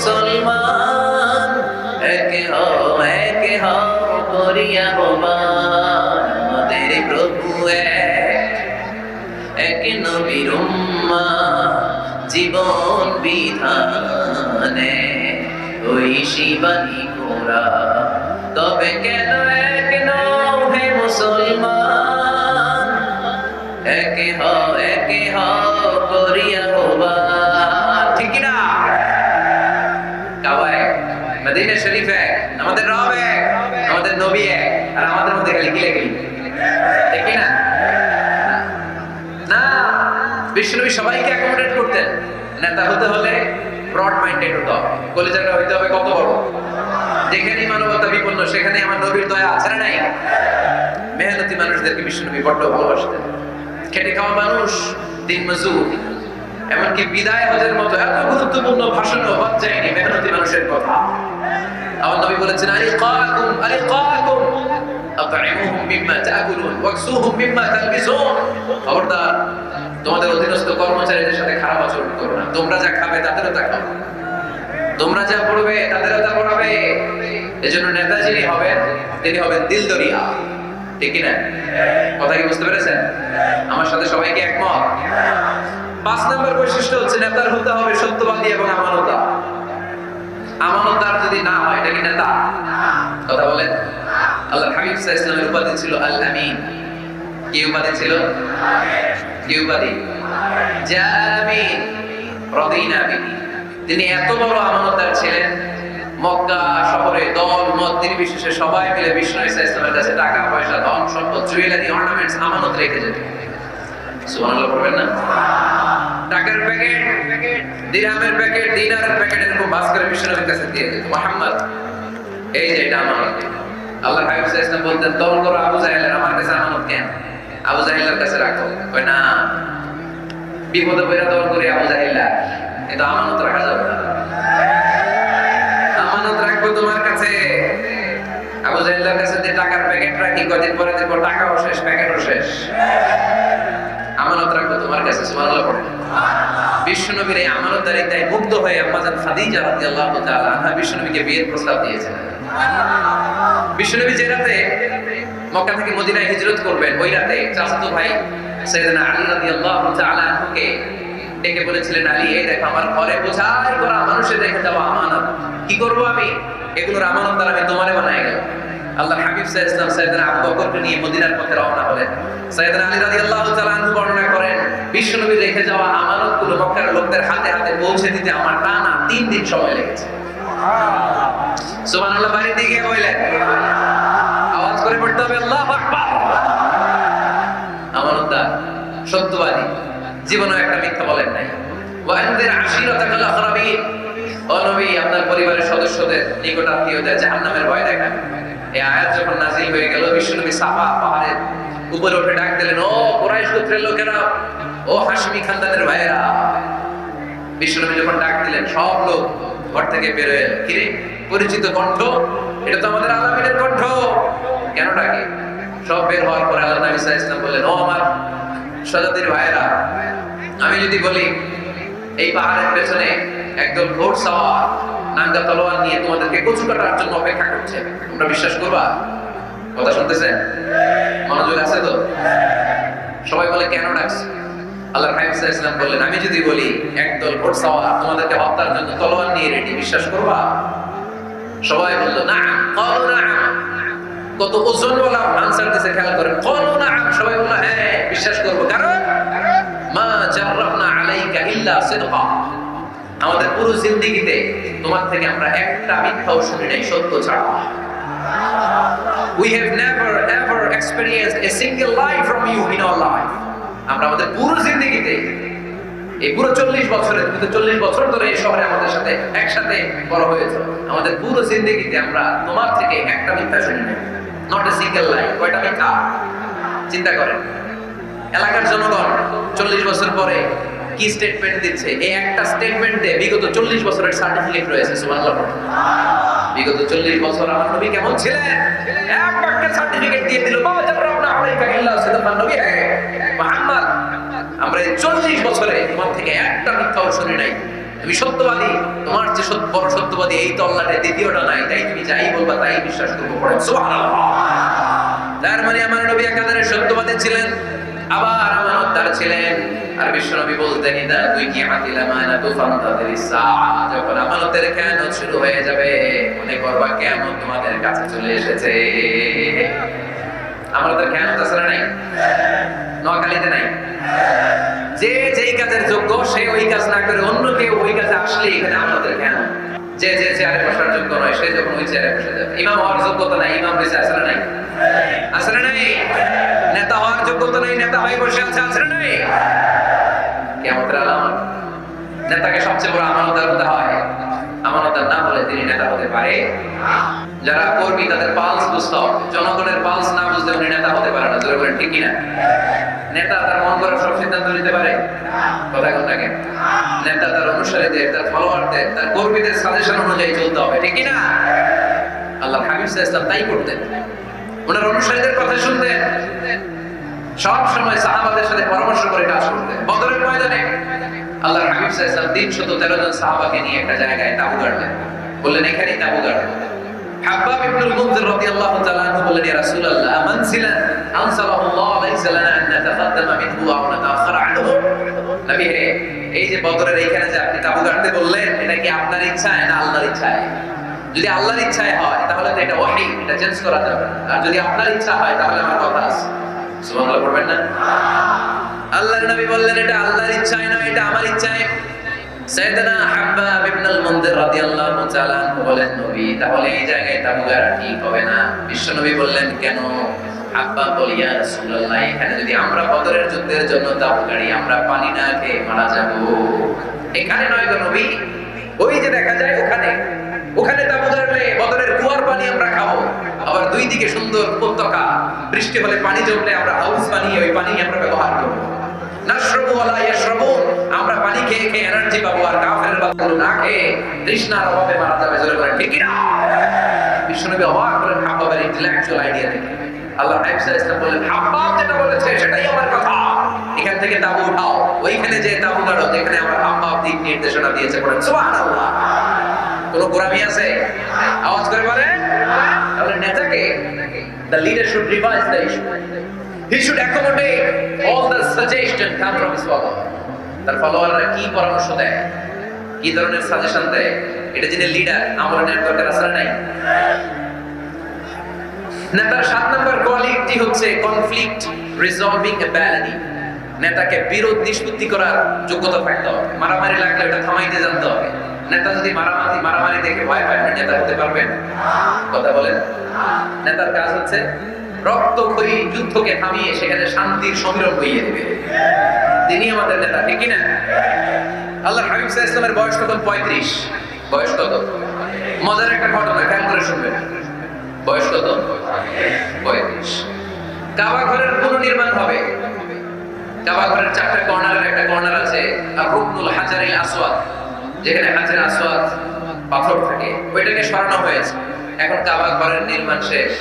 মুসলমান। একে হও একে হও করিয়া হবান আমাদের প্রভু এক নবীর উম্মা জীবন বিধানে ওই শিবানী কোরা তবে কেন এক নও হে মুসলমান? একে হও, একে করিয়া শরীফ এক আমাদের রব এক, আমাদের নবী এক, আর আমাদের মধ্যে খালি গিলে গিলি না? না সবাইকে অ্যাকোমোডেট করতেন। নেতা হতে হলে ব্রড মাইন্ডেড হতে। হবে হইতে হবে কত বড়? যেখানেই মানবতা বিপন্ন সেখানে আমার নবীর দয়া আছে নাই? মেহনতি মানুষদেরকে বিশ্বনবী বড্ড ভালোবাসতেন। খেটে খাওয়া মানুষ, দিন মজুর। এমনকি বিদায় হজের মতো এত গুরুত্বপূর্ণ ভাষণও বাদ যায়নি মেহনতি মানুষের কথা। আমার নবী বলেছেন মিম্মা তাকুলুন ওয়াকসুহুম মিম্মা তালবিসুন। খবরদার, তোমাদের অধীনস্থ কর্মচারীদের সাথে খারাপ আচরণ করো না। তোমরা যা খাবে, তাদেরও তা খাও। তোমরা যা পড়বে, তাদেরও তা পড়াবে। এজন্য নেতা যিনি হবেন, তিনি হবেন দিল দরিয়া ঠিক না কথা কি বুঝতে পেরেছেন? আমার সাথে সবাইকে একমত? পাঁচ নম্বর বৈশিষ্ট্য হচ্ছে, নেতার হতে হবে সত্যবাদী এবং আমানতা আমানতদার যদি না হয়, এটা কি নেতা কথা বলেন। হাবিব উপাধি ছিল আল আমিন কি উপাধি ছিল? কি উপাধি? জামিন। তিনি এত বড় আমানতদার ছিলেন, মক্কা শহরে দল, মত নির্বিশেষে সবাই মিলে বিষ্ণু ইসা ইসলামের কাছে টাকা, পয়সা, ধন, সম্পদ জুয়েলারি অর্নামেন্টস আমানত রেখে যেতেন। সুবহানাল্লাহ টাকার প্যাকেট আল্লাহ আমানত রাখো। যাবে না। আমানত রাখব তোমার কাছে। আবু জাহেলের কাছে যে টাকার প্যাকেট রাখি কদিন পরে দেখব? টাকাও শেষ, প্যাকেটও শেষ। আমানত রাখব, তোমার কাছে মুগ্ধ হয়ে আম্মাজান খাদিজা বিয়ের প্রস্তাব দিয়েছেন। যে রাতে মক্কা থেকে মদিনায় হিজরত করবেন, ওই রাতে ভাই সাইয়েদনা আলী রাদিয়াল্লাহু তাআলা আনহুকে ডেকে বলেছিলেন, আলী, এই দেখ, আমার ঘরে বোঝাই করা মানুষের যাওয়া আমানত। কি করব আমি? এগুলোর আমানত দ্বারা আমি তোমারে বানাই গেল আল্লাহ হাবিব সাহেব ইসলাম সাইয়েদনা আবু বকরকে নিয়ে মদিনার পথে রওনা হলেন। সাইয়েদনা আলী তাআলা আনহু বর্ণনা করেন বিশ্বনবী রেখে যাওয়া আমানতগুলো মক্কার লোকদের হাতে হাতে পৌঁছে দিতে আমার টানা তিন দিন সময় লেগেছে। বাড়ির দিকে বললেন? আওয়াজ করে পড়তে হবে, আল্লাহু আমানতদার, সত্যবাদী জীবনে একটা মিথ্যা বলেন নাই। ওয়ানদের আপনার পরিবারের সদস্যদের, নিকট আত্মীয়দের জাহান্নামের ভয় দেখান। এই আয়াত যখন নাজিল হয়ে গেল বিশ্বনবী সাফা পাহাড়ের উপরে উঠে ডাক দিলেন, ও কুরাইশ গোত্রের লোকেরা, ও হাশমি খানদানের ভাইয়েরা। বিশ্বনবী যখন ডাক দিলেন, সব লোক ঘর থেকে বের কিরে, পরিচিত কণ্ঠ? এটা তো আমাদের আলামিনের কণ্ঠ। কেন ডাকে? সব বের হওয়ার পরে আল্লাহ নবী ওয়াসাল্লাম বললেন, ও আমার সজাতির ভাইয়েরা, আমি যদি বলি, এই পাহাড়ের পেছনে একদল ঘোড় সাওয়ার নাঙ্গা তলোয়ার নিয়ে তোমাদেরকে কচু কাটার জন্য অপেক্ষা করছে। তোমরা বিশ্বাস করবা? কথা শুনতেছেন মনোযোগ আছে তো? সবাই বলে, কেন ডাকছে? আল্লাহ হাবিব সাল্লাল্লাহু বললেন, আমি যদি বলি, একদল ঘোড় সাওয়ার তোমাদেরকে হত্যার জন্য তলোয়ার নিয়ে রেডি বিশ্বাস করবা? সবাই বলল না কলো না কত ওজন বলা আনসার দিছে, খেয়াল করেন। কলো না সবাই বলল হ্যাঁ বিশ্বাস করব। কারণ, মা জাররাবনা আলাইকা ইল্লা সিদকা। আমাদের পুরো জিন্দেগিতে তোমার থেকে আমরা একটা মিথ্যাও শুনি নাই, সত্য ছাড়া। We have never, ever experienced a single lie from you in our life. আমরা আমাদের পুরো জিন্দেগিতে এই পুরো চল্লিশ বছরের কিন্তু চল্লিশ বছর ধরে এই শহরে আমাদের সাথে একসাথে বড় হয়েছে। আমাদের পুরো জিন্দেগিতে আমরা তোমার থেকে একটা মিথ্যা শুনি নাই। নট এ সিঙ্গেল লাই কয়টা মিথ্যা? চিন্তা করেন। এলাকার জনগণ চল্লিশ বছর পরে কি স্টেটমেন্ট দিচ্ছে? এই একটা স্টেটমেন্টে বিগত চল্লিশ বছরের সার্টিফিকেট রয়েছে, সুবহানাল্লাহ। বিগত চল্লিশ বছর আমার নবী কেমন ছিলেন? এক বাক্যের সার্টিফিকেট দিয়ে দিল, বাবা জাবরাবনা আলাইকা ইল্লা সিদকান নবী হে মুহাম্মদ। আমরা এই চল্লিশ বছরে তোমার থেকে একটা মিথ্যাও শুনি নাই। তুমি সত্যবাদী, তোমার যে সত্য বড় সত্যবাদী, এই তল্লাটে দ্বিতীয়টা নাই, তাই তুমি যাই বলবা, তাই বিশ্বাস করব পড়ে। তার মানে আমার নবী একাধারে সত্যবাদী ছিলেন। আবার আমানতদার ছিলেন আর বিশ্বনবী বলতেন, ইদা তুই কি হাতিল সাআ। যখন আমানতের খেয়ানত শুরু হয়ে যাবে, মনে করবা কিয়ামত তোমাদের কাছে চলে এসেছে। আমানতের কেন তাছাড়া নাই? নোয়াখালীতে নাই? যে যেই কাজের যোগ্য, সে ওই কাজ না করে অন্য কেউ ওই কাজে আসলে এখানে আমাদের কেন যে যে চেয়ারে বসার যোগ্য নয়, সে যখন ওই চেয়ারে বসে যাবে। ইমাম হওয়ার যোগ্যতা নাই, ইমাম আছে না নাই? না নাই? নেতা হওয়ার যোগ্যতা নাই, নেতা হয়ে বসে আছে না নাই? কেমতের আলামত? নেতাকে সবচেয়ে বড় আমানতার হতে হয়। আমানতার না হলে তিনি নেতা হতে পারে। যারা কর্মী, তাদের পালস বুঝতে হবে জনগণের পালস না বুঝলে উনি নেতা হতে পারে না। জোরে বলেন, ঠিক কিনা? নেতা তার মন করা সব সিদ্ধান্ত নিতে পারে? কথা কোনটাকে নেতা তার অনুসারীদের, তার ফলোয়ারদের তার কর্মীদের সাজেশন অনুযায়ী চলতে হবে, ঠিক কিনা? আল্লাহ হাবিব ইসলাম তাই করতেন। ওনার অনুসারীদের কথা শুনতেন। সব সময় সাহাবাদের সাথে পরামর্শ করে কাজ করতেন। বদরের ময়দানে আল্লাহ হাবিব ইসলাম তিনশত তেরো জন সাহাবাকে নিয়ে একটা জায়গায় তাবু গাড়লেন। বললেন, এখানেই তাবু গাড়লেন হাব্বাব ইবনুল মুনজির রাদিয়াল্লাহু তাআলা আনহু বললেন, ইয়া রাসূলুল্লাহ মানসিলান আনসালাল্লাহু লাইসা লানা আন নাতাকাদ্দামা মিনহু আও নাতাআখারা আনহু। নবী হে, এই যে বদরের এইখানে যে আপনি তাবু গাড়তে বললেন, এটা কি আপনার ইচ্ছায় না আল্লাহর ইচ্ছায়? যদি আল্লাহর ইচ্ছায় হয়, তাহলে তো এটা ওয়াহি, এটা চেঞ্জ করা যাবে আর যদি আপনার ইচ্ছা হয়, তাহলে আমার কথা আছে। সুবহানাল্লাহ, পড়বেন না? আল্লাহর নবী বললেন, এটা আল্লাহর ইচ্ছায় নয়, এটা আমার ইচ্ছায়। সাইয়েদনা রাদিয়াল্লাহু তাআলা বলেন, নবী, তাহলে এই জায়গায় ঠিক হবে না। বিশ্বনবী বললেন, কেন? ইয়া রাসূলুল্লাহ, এখানে যদি আমরা বদরের যুদ্ধের জন্য আমরা পানি না খেয়ে মারা যাব। এখানে নয় গো নবী, ওই যে দেখা যায় ওখানে ওখানে তাবু গাড়লে বদরের কুয়ার পানি আমরা খাব। আবার দুই দিকে সুন্দর উপত্যকা, বৃষ্টি হলে পানি জমলে আমরা হাউস বানিয়ে ওই পানি আমরা ব্যবহার করব। নাশরাবু ওয়ালা ইয়াশরাবুন আমরা পানি খেয়ে খেয়ে এনার্জি পাবো আর কাফের বাচ্চাগুলো না খেয়ে তৃষ্ণার অভাবে মারা যাবে, জোরে বলেন, ঠিক না বিশ্বনবী অবাক হলেন, হাব্বাবের ইন্টেলেকচুয়াল আইডিয়া দেখে। আল্লাহ নাইব সাল্লাল্লাহু আলাইহি বললেন, হাব্বাব যেটা বলেছে, সেটাই আমার কথা। এখান থেকে তাবু উঠাও। ওইখানে যে তাবু গাড়ো যেখানে আমার হাব্বাব দিক নির্দেশনা দিয়েছে বলেন, সুবহানাল্লাহ। কোন গোরামি আছে? আওয়াজ করে বলেন। তাহলে নেতাকে, the leader should revise the issue he should accommodate all the suggestion come from his father. তার ফলোয়াররা কি পরামর্শ দেয়? কি ধরনের সাজেশন দেয়? এটা জেনে লিডার আমার নেওয়ার দরকার নাই? নেতার সাত নম্বর কোয়ালিটি হচ্ছে কনফ্লিক্ট রিজলভিং অ্যাবিলিটি নেতাকে বিরোধ নিষ্পত্তি করার যোগ্যতা থাকতে হবে। মারামারি লাগলে ওটা থামাইতে জানতে হবে। নেতা যদি মারামারি মারামারি দেখে ভয় পায় নেতা হতে পারবেন কথা বলেন? নেতার কাজ হচ্ছে রক্তক্ষয়ী যুদ্ধকে থামিয়ে সেখানে শান্তির সমীরণ বইয়ে দেবে। তিনি আমাদের নেতা, ঠিক না আল্লাহ হাবিব আলাইহি ইসলামের বয়স তখন পঁয়ত্রিশ। বয়স কত? মজার একটা ঘটনা, খেয়াল করে শুনবেন। বয়স কত? পঁয়ত্রিশ। কাবা ঘরের পুনর্নির্মাণ হবে। কাবা ঘরের চারটা কর্নারের একটা কর্নার আছে রুকনুল হাজারিল আসওয়াদ, যেখানে হাজার আসওয়াদ পাথর থাকে। ওইটাকে সরানো হয়েছে। এখন কাবা ঘরের নির্মাণ শেষ।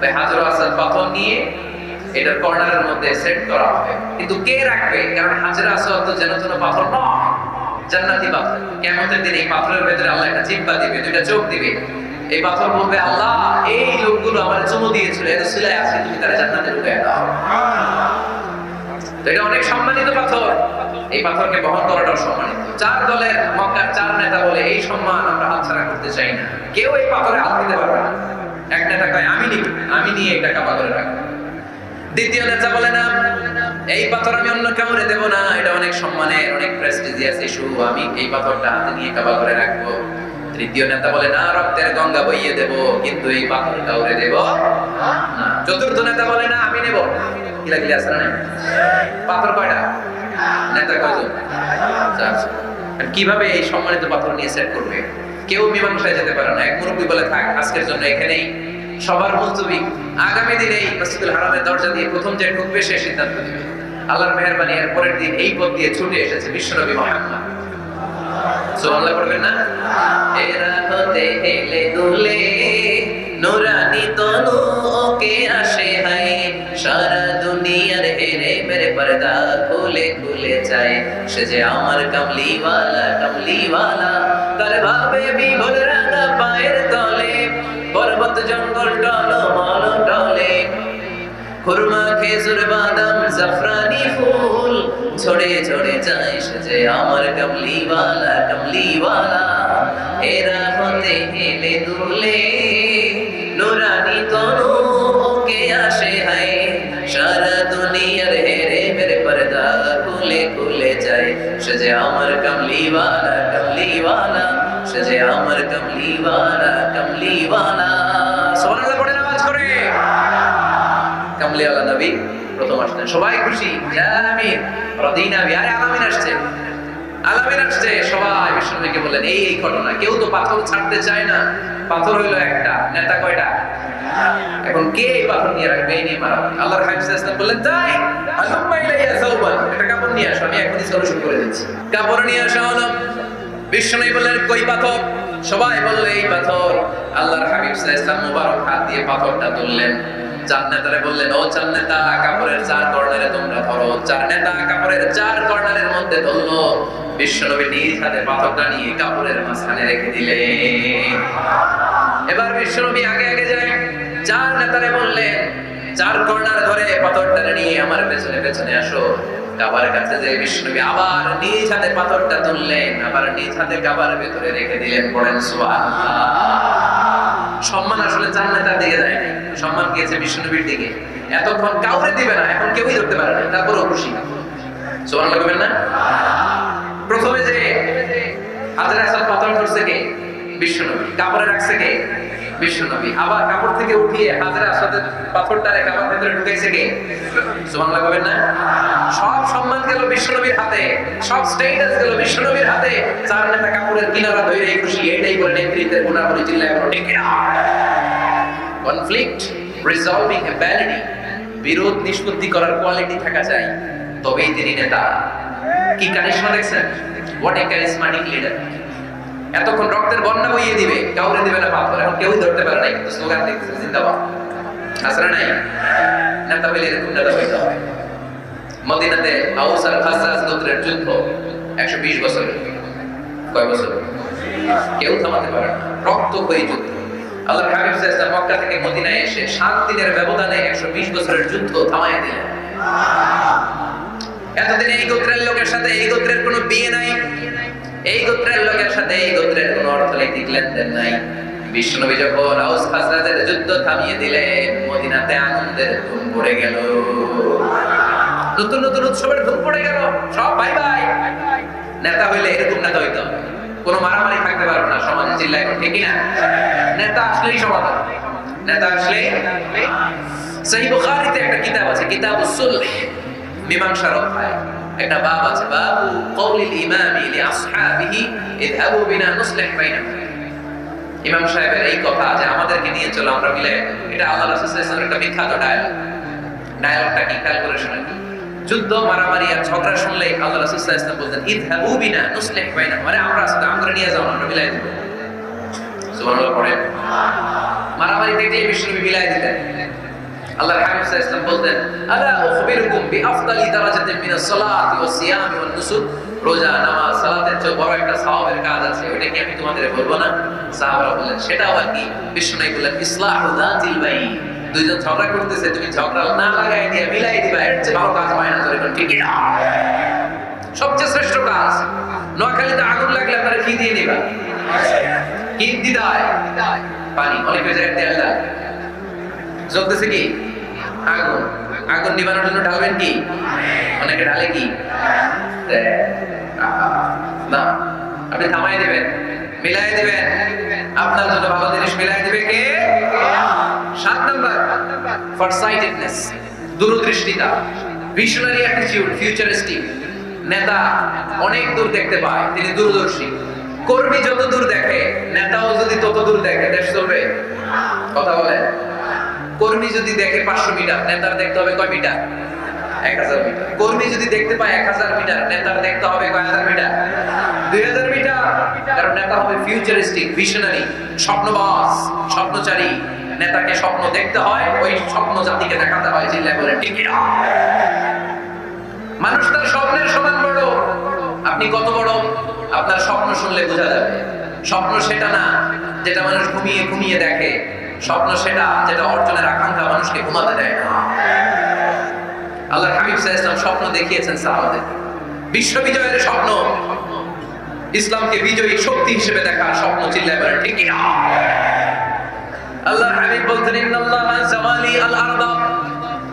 তাই হাজার পাথর নিয়ে এটার কর্নারের মধ্যে সেট করা হবে। কিন্তু কে রাখবে? কারণ হাজার আসওয়াদ তো যেন তেন পাথর নয়। জান্নাতি পাথর। কেমতের দিন এই পাথরের ভেতরে আল্লাহ একটা দিবে, দুইটা চোখ দিবে। এই পাথর বলবে, আল্লাহ, এই লোকগুলো আমার চুমু দিয়েছিল সিলাই আছে, তুমি তারা জান্নাতে ঢুকে দাও। এটা অনেক সম্মানিত পাথর। এই পাথরকে বহন করাটাও সম্মানিত। চার দলের মক্কার চার নেতা বলে, এই সম্মান আমরা হাতছাড়া করতে চাই না। কেউ এই পাথরে হাত দিতে পারবে না। এক নেতা আমি নিব, আমি নিয়ে কাবা করে রাখব। দ্বিতীয় নেতা বলে, না, এই পাথর আমি অন্য দেব না, এটা অনেক সম্মানের, অনেক প্রেস্টিজিয়াস ইস্যু আমি এই পাথরটা হাতে নিয়ে কাবা করে রাখব। তৃতীয় নেতা বলে, না, রক্তের গঙ্গা বইয়ে দেব, কিন্তু এই পাথর কাউরে দেব চতুর্থ নেতা বলে, না, আমি নেব। না পাথর কয়টা? নেতা কয়জন? কীভাবে এই সম্মানিত পাথর নিয়ে সেট করবে? কেউ মীমাংসায় যেতে পারে না। এক মুরব্বী বলে, থাক, আজকের জন্য এখানেই সবার মুলতবি। আগামী দিনে এই মসজিদুল হারামের দরজা দিয়ে প্রথম যে ঢুকবে সে সিদ্ধান্ত দিবে আল্লাহর মেহরবানি এর পরের দিন এই পথ দিয়ে ছুটে এসেছে বিশ্বনবী মোহাম্মদ। সুবহানাল্লাহ পড়বেন না? এরা হতে হেলে দুলে, নুরানি তনু ওকে আসে হায়। সারা দুনিয়ার হেরে পর্দা খুলে খুলে যায় সে যে আমার কামলিওয়ালা কামলিওয়ালা, তার ভাবে বিভোর রাঙা পায়ের তলে, পর্বত জঙ্গল টল মল টলে। খুরমা, খেজুর, বাদাম, জাফরানি ফুল ঝরে ঝরে যায় সে যে আমার কমলিওয়ালা কমলিওয়ালা। এরা হতে হেলে দুলে, নুরানি তনু ওকে আসে সারা সবাই খুশি? জামিন রদিন আবি। আরে আলামিন আসছে। আলামিন আসছে। সবাই বিষ্ণুকে বললেন, এই ঘটনা কেউ তো পাথর ছাড়তে চায় না। পাথর হইল একটা। নেতা কয়টা? এখন কে এই নিয়ে রাখবে? এই নিয়ে মারামারি। আল্লাহর হাবিব বললেন সাওবান একটা কাপড় নিয়ে আসো, আমি এখনই সলিউশন করে দিচ্ছি। কাপড় নিয়ে বললেন, কই পাথর? সবাই এই পাথর। আল্লাহর হাবিব হাত দিয়ে পাথরটা তুললেন। চার নেতারে বললেন, ও চার নেতা, কাপড়ের চার কর্নারে তোমরা ধরো। চার নেতা কাপড়ের চার কর্নারের মধ্যে ধরলো। বিশ্বনবী নিজ হাতে পাথরটা নিয়ে কাপড়ের মাঝখানে রেখে এবার বিশ্বনবী আগে আগে যায়। চার নেতারে বললেন চার কর্নার ধরে পাথরটা নিয়ে আমার পেছনে পেছনে আসো, কাবার কাছে যে আবার নিজ হাতে পাথরটা তুললেন, আবার নিজ হাতে ভেতরে রেখে দিলেন পড়েন সম্মান আসলে দিকে যায় সম্মান গিয়েছে বিষ্ণুবীর দিকে? এতক্ষণ কাউরে দিবে না, এখন কেউই ধরতে পারে না, তারপরেও খুশি। সোমান লাগবেন না? প্রথমে যে হাজার আসল পাথর ধরছে কে? বিশ্বনবী কাপড়ে রাখছে কে? আবার কাপড় থেকে উঠিয়ে হাজার আসলের পাথরটা রে কাপড় ভেতরে ঢুকাইছে কে? সোমান না? সব সম্মান গেল হাতে, সব স্টেটাস গেল হাতে। চার নেতা কাপড়ের কিনারা ধরে খুশি, এটাই বলে গুণাবলী চিল্লায় ঠিক কনফ্লিক্ট রিজলভিং বিরোধ নিষ্পত্তি করার কোয়ালিটি থাকা চাই, তবেই তিনি নেতা। কি কারিশমা দেখছেন? হোয়াট এ কারিশমাটিক লিডার এতক্ষণ রক্তের বন্যা বইয়ে দিবে, কাউরে দিবে না পাথর। এখন কেউই ধরতে পারে নাই, কিন্তু স্লোগান দেখতেছে, জিন্দাবাদ। নাই? হইলে এরকম হবে। মদিনাতে আউস আর খাসাস গোত্রের যুদ্ধ একশো বিশ বছর, কয় বছর? কেউ থামাতে পারে না। রক্ত হয়ে যুদ্ধ। আল্লাহ হাবিব সাল্লাল্লাহু মক্কা থেকে মদিনায় এসে সাত দিনের ব্যবধানে 120 বছরের যুদ্ধ থামায় দিলেন। এতদিন এই গোত্রের লোকের সাথে এই গোত্রের কোনো বিয়ে নাই? এই গোত্রের লোকের সাথে এই গোত্রের কোনো অর্থনৈতিক লেনদেন নাই। বিষ্ণুনবী যখন আউস যুদ্ধ থামিয়ে মদিনাতে আনন্দের ধুম পড়ে গেল। নতুন নতুন উৎসবের ধুম পড়ে গেল। সব নেতা হইলে এরকম নেতা হইতো কোনো মারামারি থাকতে পারবে না, সমাজে চিল্লা এখন ঠিকই না। নেতা আসলেই সমাধান নেতা আসলে সহি বুখারীতে একটা কিতাব আছে, কিতাবুস সুলহ, মীমাংসার অধ্যায়। একটা বাব আছে বাবু কওলিল ইমামি লি আসহাবিহি, ইযহাবু বিনা নুসলিহ বাইনাহুম ইমাম সাহেবের এই কথা যে আমাদেরকে নিয়ে চলো আমরা মিলে, এটা আল্লাহ রাসূল সাল্লাল্লাহু একটা বিখ্যাত ডায়ালগ। ডায়ালগটা কি? খেয়াল করে শুনেন। যুদ্ধ, মারামারি আর ঝগড়া শুনলেই আল্লাহ রাসূল সাল্লাল্লাহু আলাইহি বলতেন, ইযহাবু বিনা নুসলিহ বাইনাহুম মানে আমরা আসলে আমরা নিয়ে যাও, আমরা মিলাই দেব। সুবহানাল্লাহ, পড়েন। মারামারি দেখলে বিষ্ণু মিলাই দিতেন। আল্লাহর হাবিব বলতেন, আলা উখবিরুকুম বিআফদালি দারাজাতিন মিনাস সালাতের বড় একটা বলব আর কি। বিষ্ণু নবী ইসলাহু যাতিল বাইন। দুইজন ঝগড়া করতেছে, তুমি ঝগড়া না লাগাই দিয়ে মিলাই দিবা সবচেয়ে শ্রেষ্ঠ কাজ, নোয়াখালীতে আগুন লাগলে আপনারা কি দিয়ে নিবা? কি দিদায়? পানি। অনেক জ্বলতেছে কি? আগুন। আগুন নিবানোর জন্য ঢালবেন কি? অনেকে ঢালে কি? না। আপনি থামাই দিবেন, মিলাই দিবেন। আপনার জন্য ভালো জিনিস মিলাই দিবে কে? সাত নাম্বার ফরসাইটেডনেস দূরদৃষ্টিতা। ভিশনারি অ্যাটিটিউড ফিউচারিস্টিক নেতা অনেক দূর দেখতে পায়, তিনি দূরদর্শী। কর্মী যত দূর দেখে, নেতাও যদি তত দূর দেখে, দেশ চলবে। কথা বলেন। কর্মী যদি দেখে পাঁচশো মিটার, নেতার দেখতে হবে কয় মিটার? মিটার। কর্মী যদি দেখতে পায় এক হাজার মিটার, নেতার দেখতে হবে কয় হাজার মিটার? দুই হাজার মিটার। কারণ নেতা হবে ফিউচারিস্টিক ভিশনারি স্বপ্নবাস স্বপ্নচারী। নেতাকে স্বপ্ন দেখতে হয়, ওই স্বপ্ন জাতিকে দেখাতে হয় জিল্লা বলে ঠিক মানুষ তার স্বপ্নের সমান বড়। আপনি কত বড়? আপনার স্বপ্ন শুনলে বোঝা যাবে। স্বপ্ন সেটা না, যেটা মানুষ ঘুমিয়ে ঘুমিয়ে দেখে। স্বপ্ন সেটা যেটা অর্জনের আকাঙ্ক্ষা মানুষকে ঘুমাতে দেয় না। আল্লাহ হাবিব সাহেব স্বপ্ন দেখিয়েছেন সাহাবাদের। বিশ্ব বিজয়ের স্বপ্ন, ইসলামকে বিজয়ী শক্তি হিসেবে দেখা স্বপ্ন চিল্লায় বলে, ঠিক না আল্লাহ হাবিব বলতেন, ইন্নাল্লাহ জাওয়ালি আল আরদা।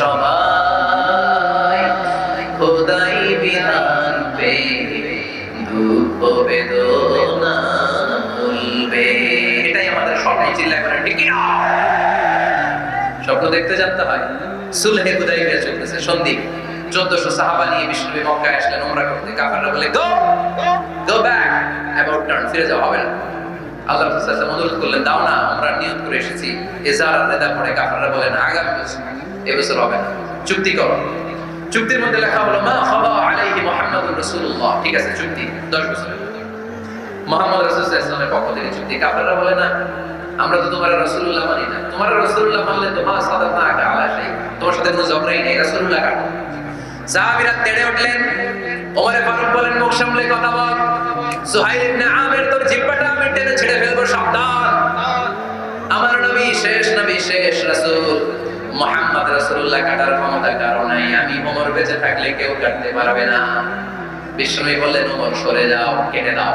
সবাই খোদাই বিধান পে দুঃখ বেদনা ভুলবে এটাই আমাদের স্বপ্ন চিল্লা করে ঠিক স্বপ্ন দেখতে জানতে হয়, সুলহে হুদাইবিয়া চলতেছে। সন্দীপ, চোদ্দশো সাহাবা নিয়ে বিষ্ণু মক্কায় আসলেন ওমরা করতে। কাফাররা বলে go go back about turn ফিরে যাওয়া হবে না। আল্লাহ রাসূল অনুরোধ করলেন, দাও না, আমরা নিয়ত করে এসেছি। আর রেদা পড়ে কাফাররা বলেন, আগামী বছর, এবছর হবে চুক্তি করো। চুক্তির মধ্যে লেখা হলো, মা খাবা আলাইহি মুহাম্মাদুর রাসূলুল্লাহ। ঠিক আছে, চুক্তি 10 বছর মোহাম্মদ রাসূল সাল্লাল্লাহু পক্ষ থেকে চুক্তি। কাফাররা বলে, না, আমরা তো তোমার রাসূলুল্লাহ মানি না। তোমার রাসূলুল্লাহ মানলে তো মা সাদাত না আলা শাই, তোমার সাথে কোনো ঝগড়াই নেই রাসূলুল্লাহ সাহাবীরা তেড়ে উঠলেন। ওমরে ফারুক বলেন, মুখ সামলে কথা বল। সুহাইল ইবনে আমের তোর জিব্বাটা আমি টেনে ছেড়ে ফেলব, সাবধান। আমার নবী, শেষ নবী, শেষ রাসূল। মুহাম্মদ রাসূলুল্লাহ কাটার ক্ষমতা কারও নাই আমি ওমর বেঁচে থাকলে কেউ কাটতে পারবে না। বিষ্ণুই বললেন, ওমর, সরে যাও, কেটে দাও।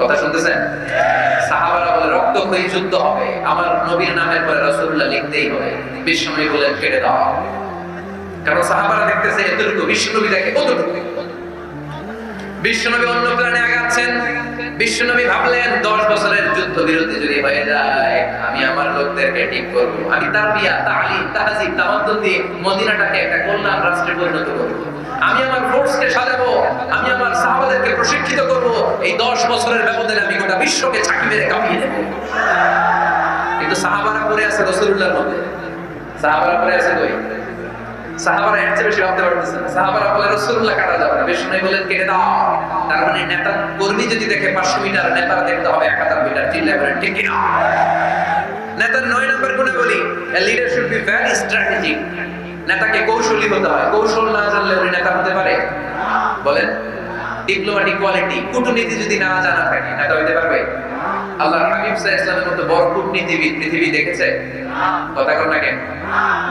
কথা শুনতেছেন? সাহাবারা বলে রক্তক্ষয়ী যুদ্ধ হবে। আমার নবীর নামের পরে রসুল্লাহ লিখতেই হবে। বিশ্বনবী বলে কেটে দাও। কারণ সাহাবারা দেখতেছে, এতটুকু বিশ্বনবী দেখে কতটুকু? বিশ্বনবী অন্য প্ল্যানে আগাচ্ছেন। বিশ্বনবী ভাবলেন, দশ বছরের যুদ্ধ বিরতি যদি হয়ে যায়, আমি আমার লোকদেরকে ঠিক করব। আমি তার বিয়া তাহাজিব তামাদ্দুন দিয়ে মদিনাটাকে একটা কল্যাণ রাষ্ট্রে পরিণত করব। আমি আমার ফোর্সকে সাজাবো, আমি আমার সাহাবাদেরকে প্রশিক্ষিত করব। এই দশ বছরের ব্যবধানে আমি গোটা বিশ্বকে ছাকি মেরে কাঁপিয়ে দেবো। কিন্তু সাহাবারা পরে আছে রসুল্লাহর মধ্যে। সাহাবারা পরে আছে কই? সাহাবারা এর চেয়ে বেশি ভাবতে পারতেছে না। সাহাবারা বলে রসুল্লাহ কাটা যাবে বেশ নাই বলেন কেটে দাও? তার মানে নেতা কর্মী যদি দেখে পাঁচশো মিটার নেতার দেখতে হবে এক হাজার মিটার চিল্লা ঠিক কিনা? নেতার নয় নম্বর গুণে বলি leader should be very strategic নেতাকে কৌশলী হতে হয়। কৌশল না জানলে উনি নেতা হতে পারে? বলেন ডিপ্লোম্যাটিক কোয়ালিটি কূটনীতি যদি না জানা থাকে, নেতা হইতে পারবে? আল্লাহ হাবিব সাহ ইসলামের মতো বড় কূটনীতিবিদ পৃথিবী দেখেছে? কথা কোন না কেন?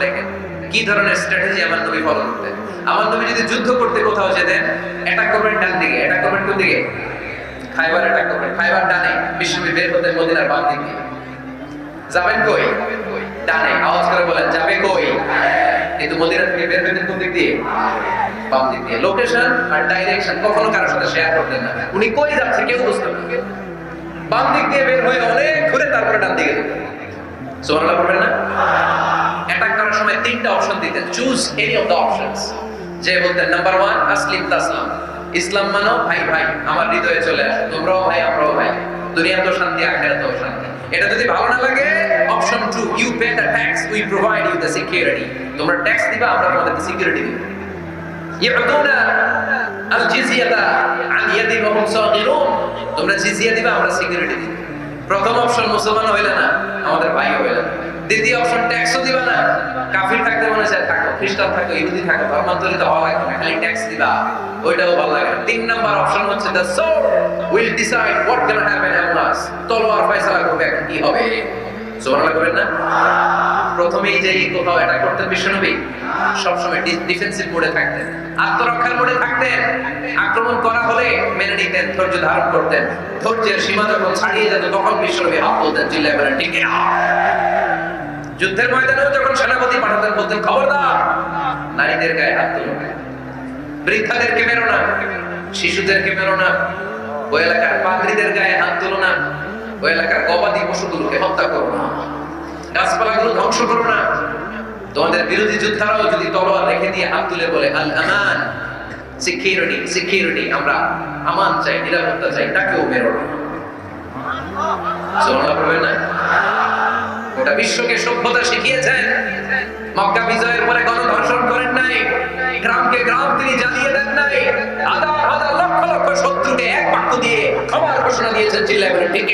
দেখেন। কি ধরনের স্ট্র্যাটেজি আমার নবী ফলো করতেন আমার নবী যদি যুদ্ধ করতে কোথাও যেতেন অ্যাটাক করবেন ডান দিকে অ্যাটাক করবেন কোন দিকে? খাইবার অ্যাটাক করবেন, খাইবার ডানে, বিশ্বনবী বের হতেন মদিনার বাম দিকে। যাবেন কই? ডানে, আওয়াজ করে বলেন, যাবে কই? কিন্তু মদিনা থেকে বের হতেন কোন দিক দিয়ে? বাম দিক দিয়ে। লোকেশন আর ডাইরেকশন কখনো কারোর সাথে শেয়ার করতেন না। উনি কই যাচ্ছে কেউ বুঝতে না। বাম দিক দিয়ে বের হয়ে অনেক ঘুরে তারপরে ডান দিকে যেতেন। সুবহানাল্লাহ না? অ্যাটাক করার সময় তিনটা অপশন দিতেন। চুজ এনি অফ অপশনস যে বলতেন নাম্বার ওয়ান আসলিম তাসলাম ইসলাম মানো, ভাই ভাই, আমার হৃদয়ে চলে আসো। তোমরাও ভাই, আমরাও ভাই। দুনিয়া তো শান্তি তো শান্তি। এটা যদি ভালো না লাগে option to you pay the tax we provide you the security তোমরা ট্যাক্স দিবা, আমরা সিকিউরিটি দিব ইয়াতুনা আল জিজিয়াতা আন ইয়াদি ওয়া হুম সাগিরুন। তোমরা জিজিয়া দিবা, আমরা সিকিউরিটি দিব। প্রথম অপশন মুসলমান হইলে না। আমাদের ভাই হবে না দ্বিতীয় অপশন ট্যাক্সও দিবা না। কাফির থাকতে মনে চায়, থাকো। খ্রিস্টান থাকো, ইহুদি থাকো। ধর্মান্তরিত হওয়া লাগবে না, খালি ট্যাক্স দিবা। ওইটাও ভালো লাগে তিন নাম্বার অপশন হচ্ছে the sword will decide what gonna happen amount তলোয়ার ফয়সালা করবে কি হবে? সুবহানাল্লাহ করবেন না। প্রথমেই যে কোথাও অ্যাটাক করতেন বিশ্বনবী, সবসময় ডিফেন্সিভ মোডে থাকতেন। আত্মরক্ষার মোডে থাকতেন। আক্রমণ করা হলে মেনে নিতেন, ধৈর্য ধারণ করতেন। ধৈর্যের সীমা যখন ছাড়িয়ে যেত, তখন বিশ্বনবী হাত তুলতেন, চিল্লায় বলেন, ঠিক যুদ্ধের ময়দানেও যখন সেনাপতি পাঠাতেন, বলতেন, খবরদার, নারীদের গায়ে হাত তুলো। বৃদ্ধাদেরকে মেরো না, শিশুদেরকে মেরো না ওই এলাকার পাদ্রীদের গায়ে হাত তুলো না। ওই এলাকার গবাদি পশুগুলোকে হত্যা করো না। গাছপালাগুলো ধ্বংস করো না। তোমাদের বিরোধী যোদ্ধারাও যদি তলোয়ার রেখে দিয়ে হাত তুলে বলে আল আমান সিকিউরিটি সিকিউরিটি, আমরা আমান চাই, নিরাপত্তা চাই, তাকেও বেরো না। ওটা বিশ্বকে সভ্যতা শিখিয়েছেন। মক্কা বিজয়ের পরে গণধর্ষণ করেন নাই। গ্রামকে গ্রাম তিনি জ্বালিয়ে দেন নাই। হাজার হাজার লক্ষ লক্ষ শত্রুকে এক বাক্য দিয়ে ক্ষমার ঘোষণা দিয়েছেন, চিল্লায় ঠিক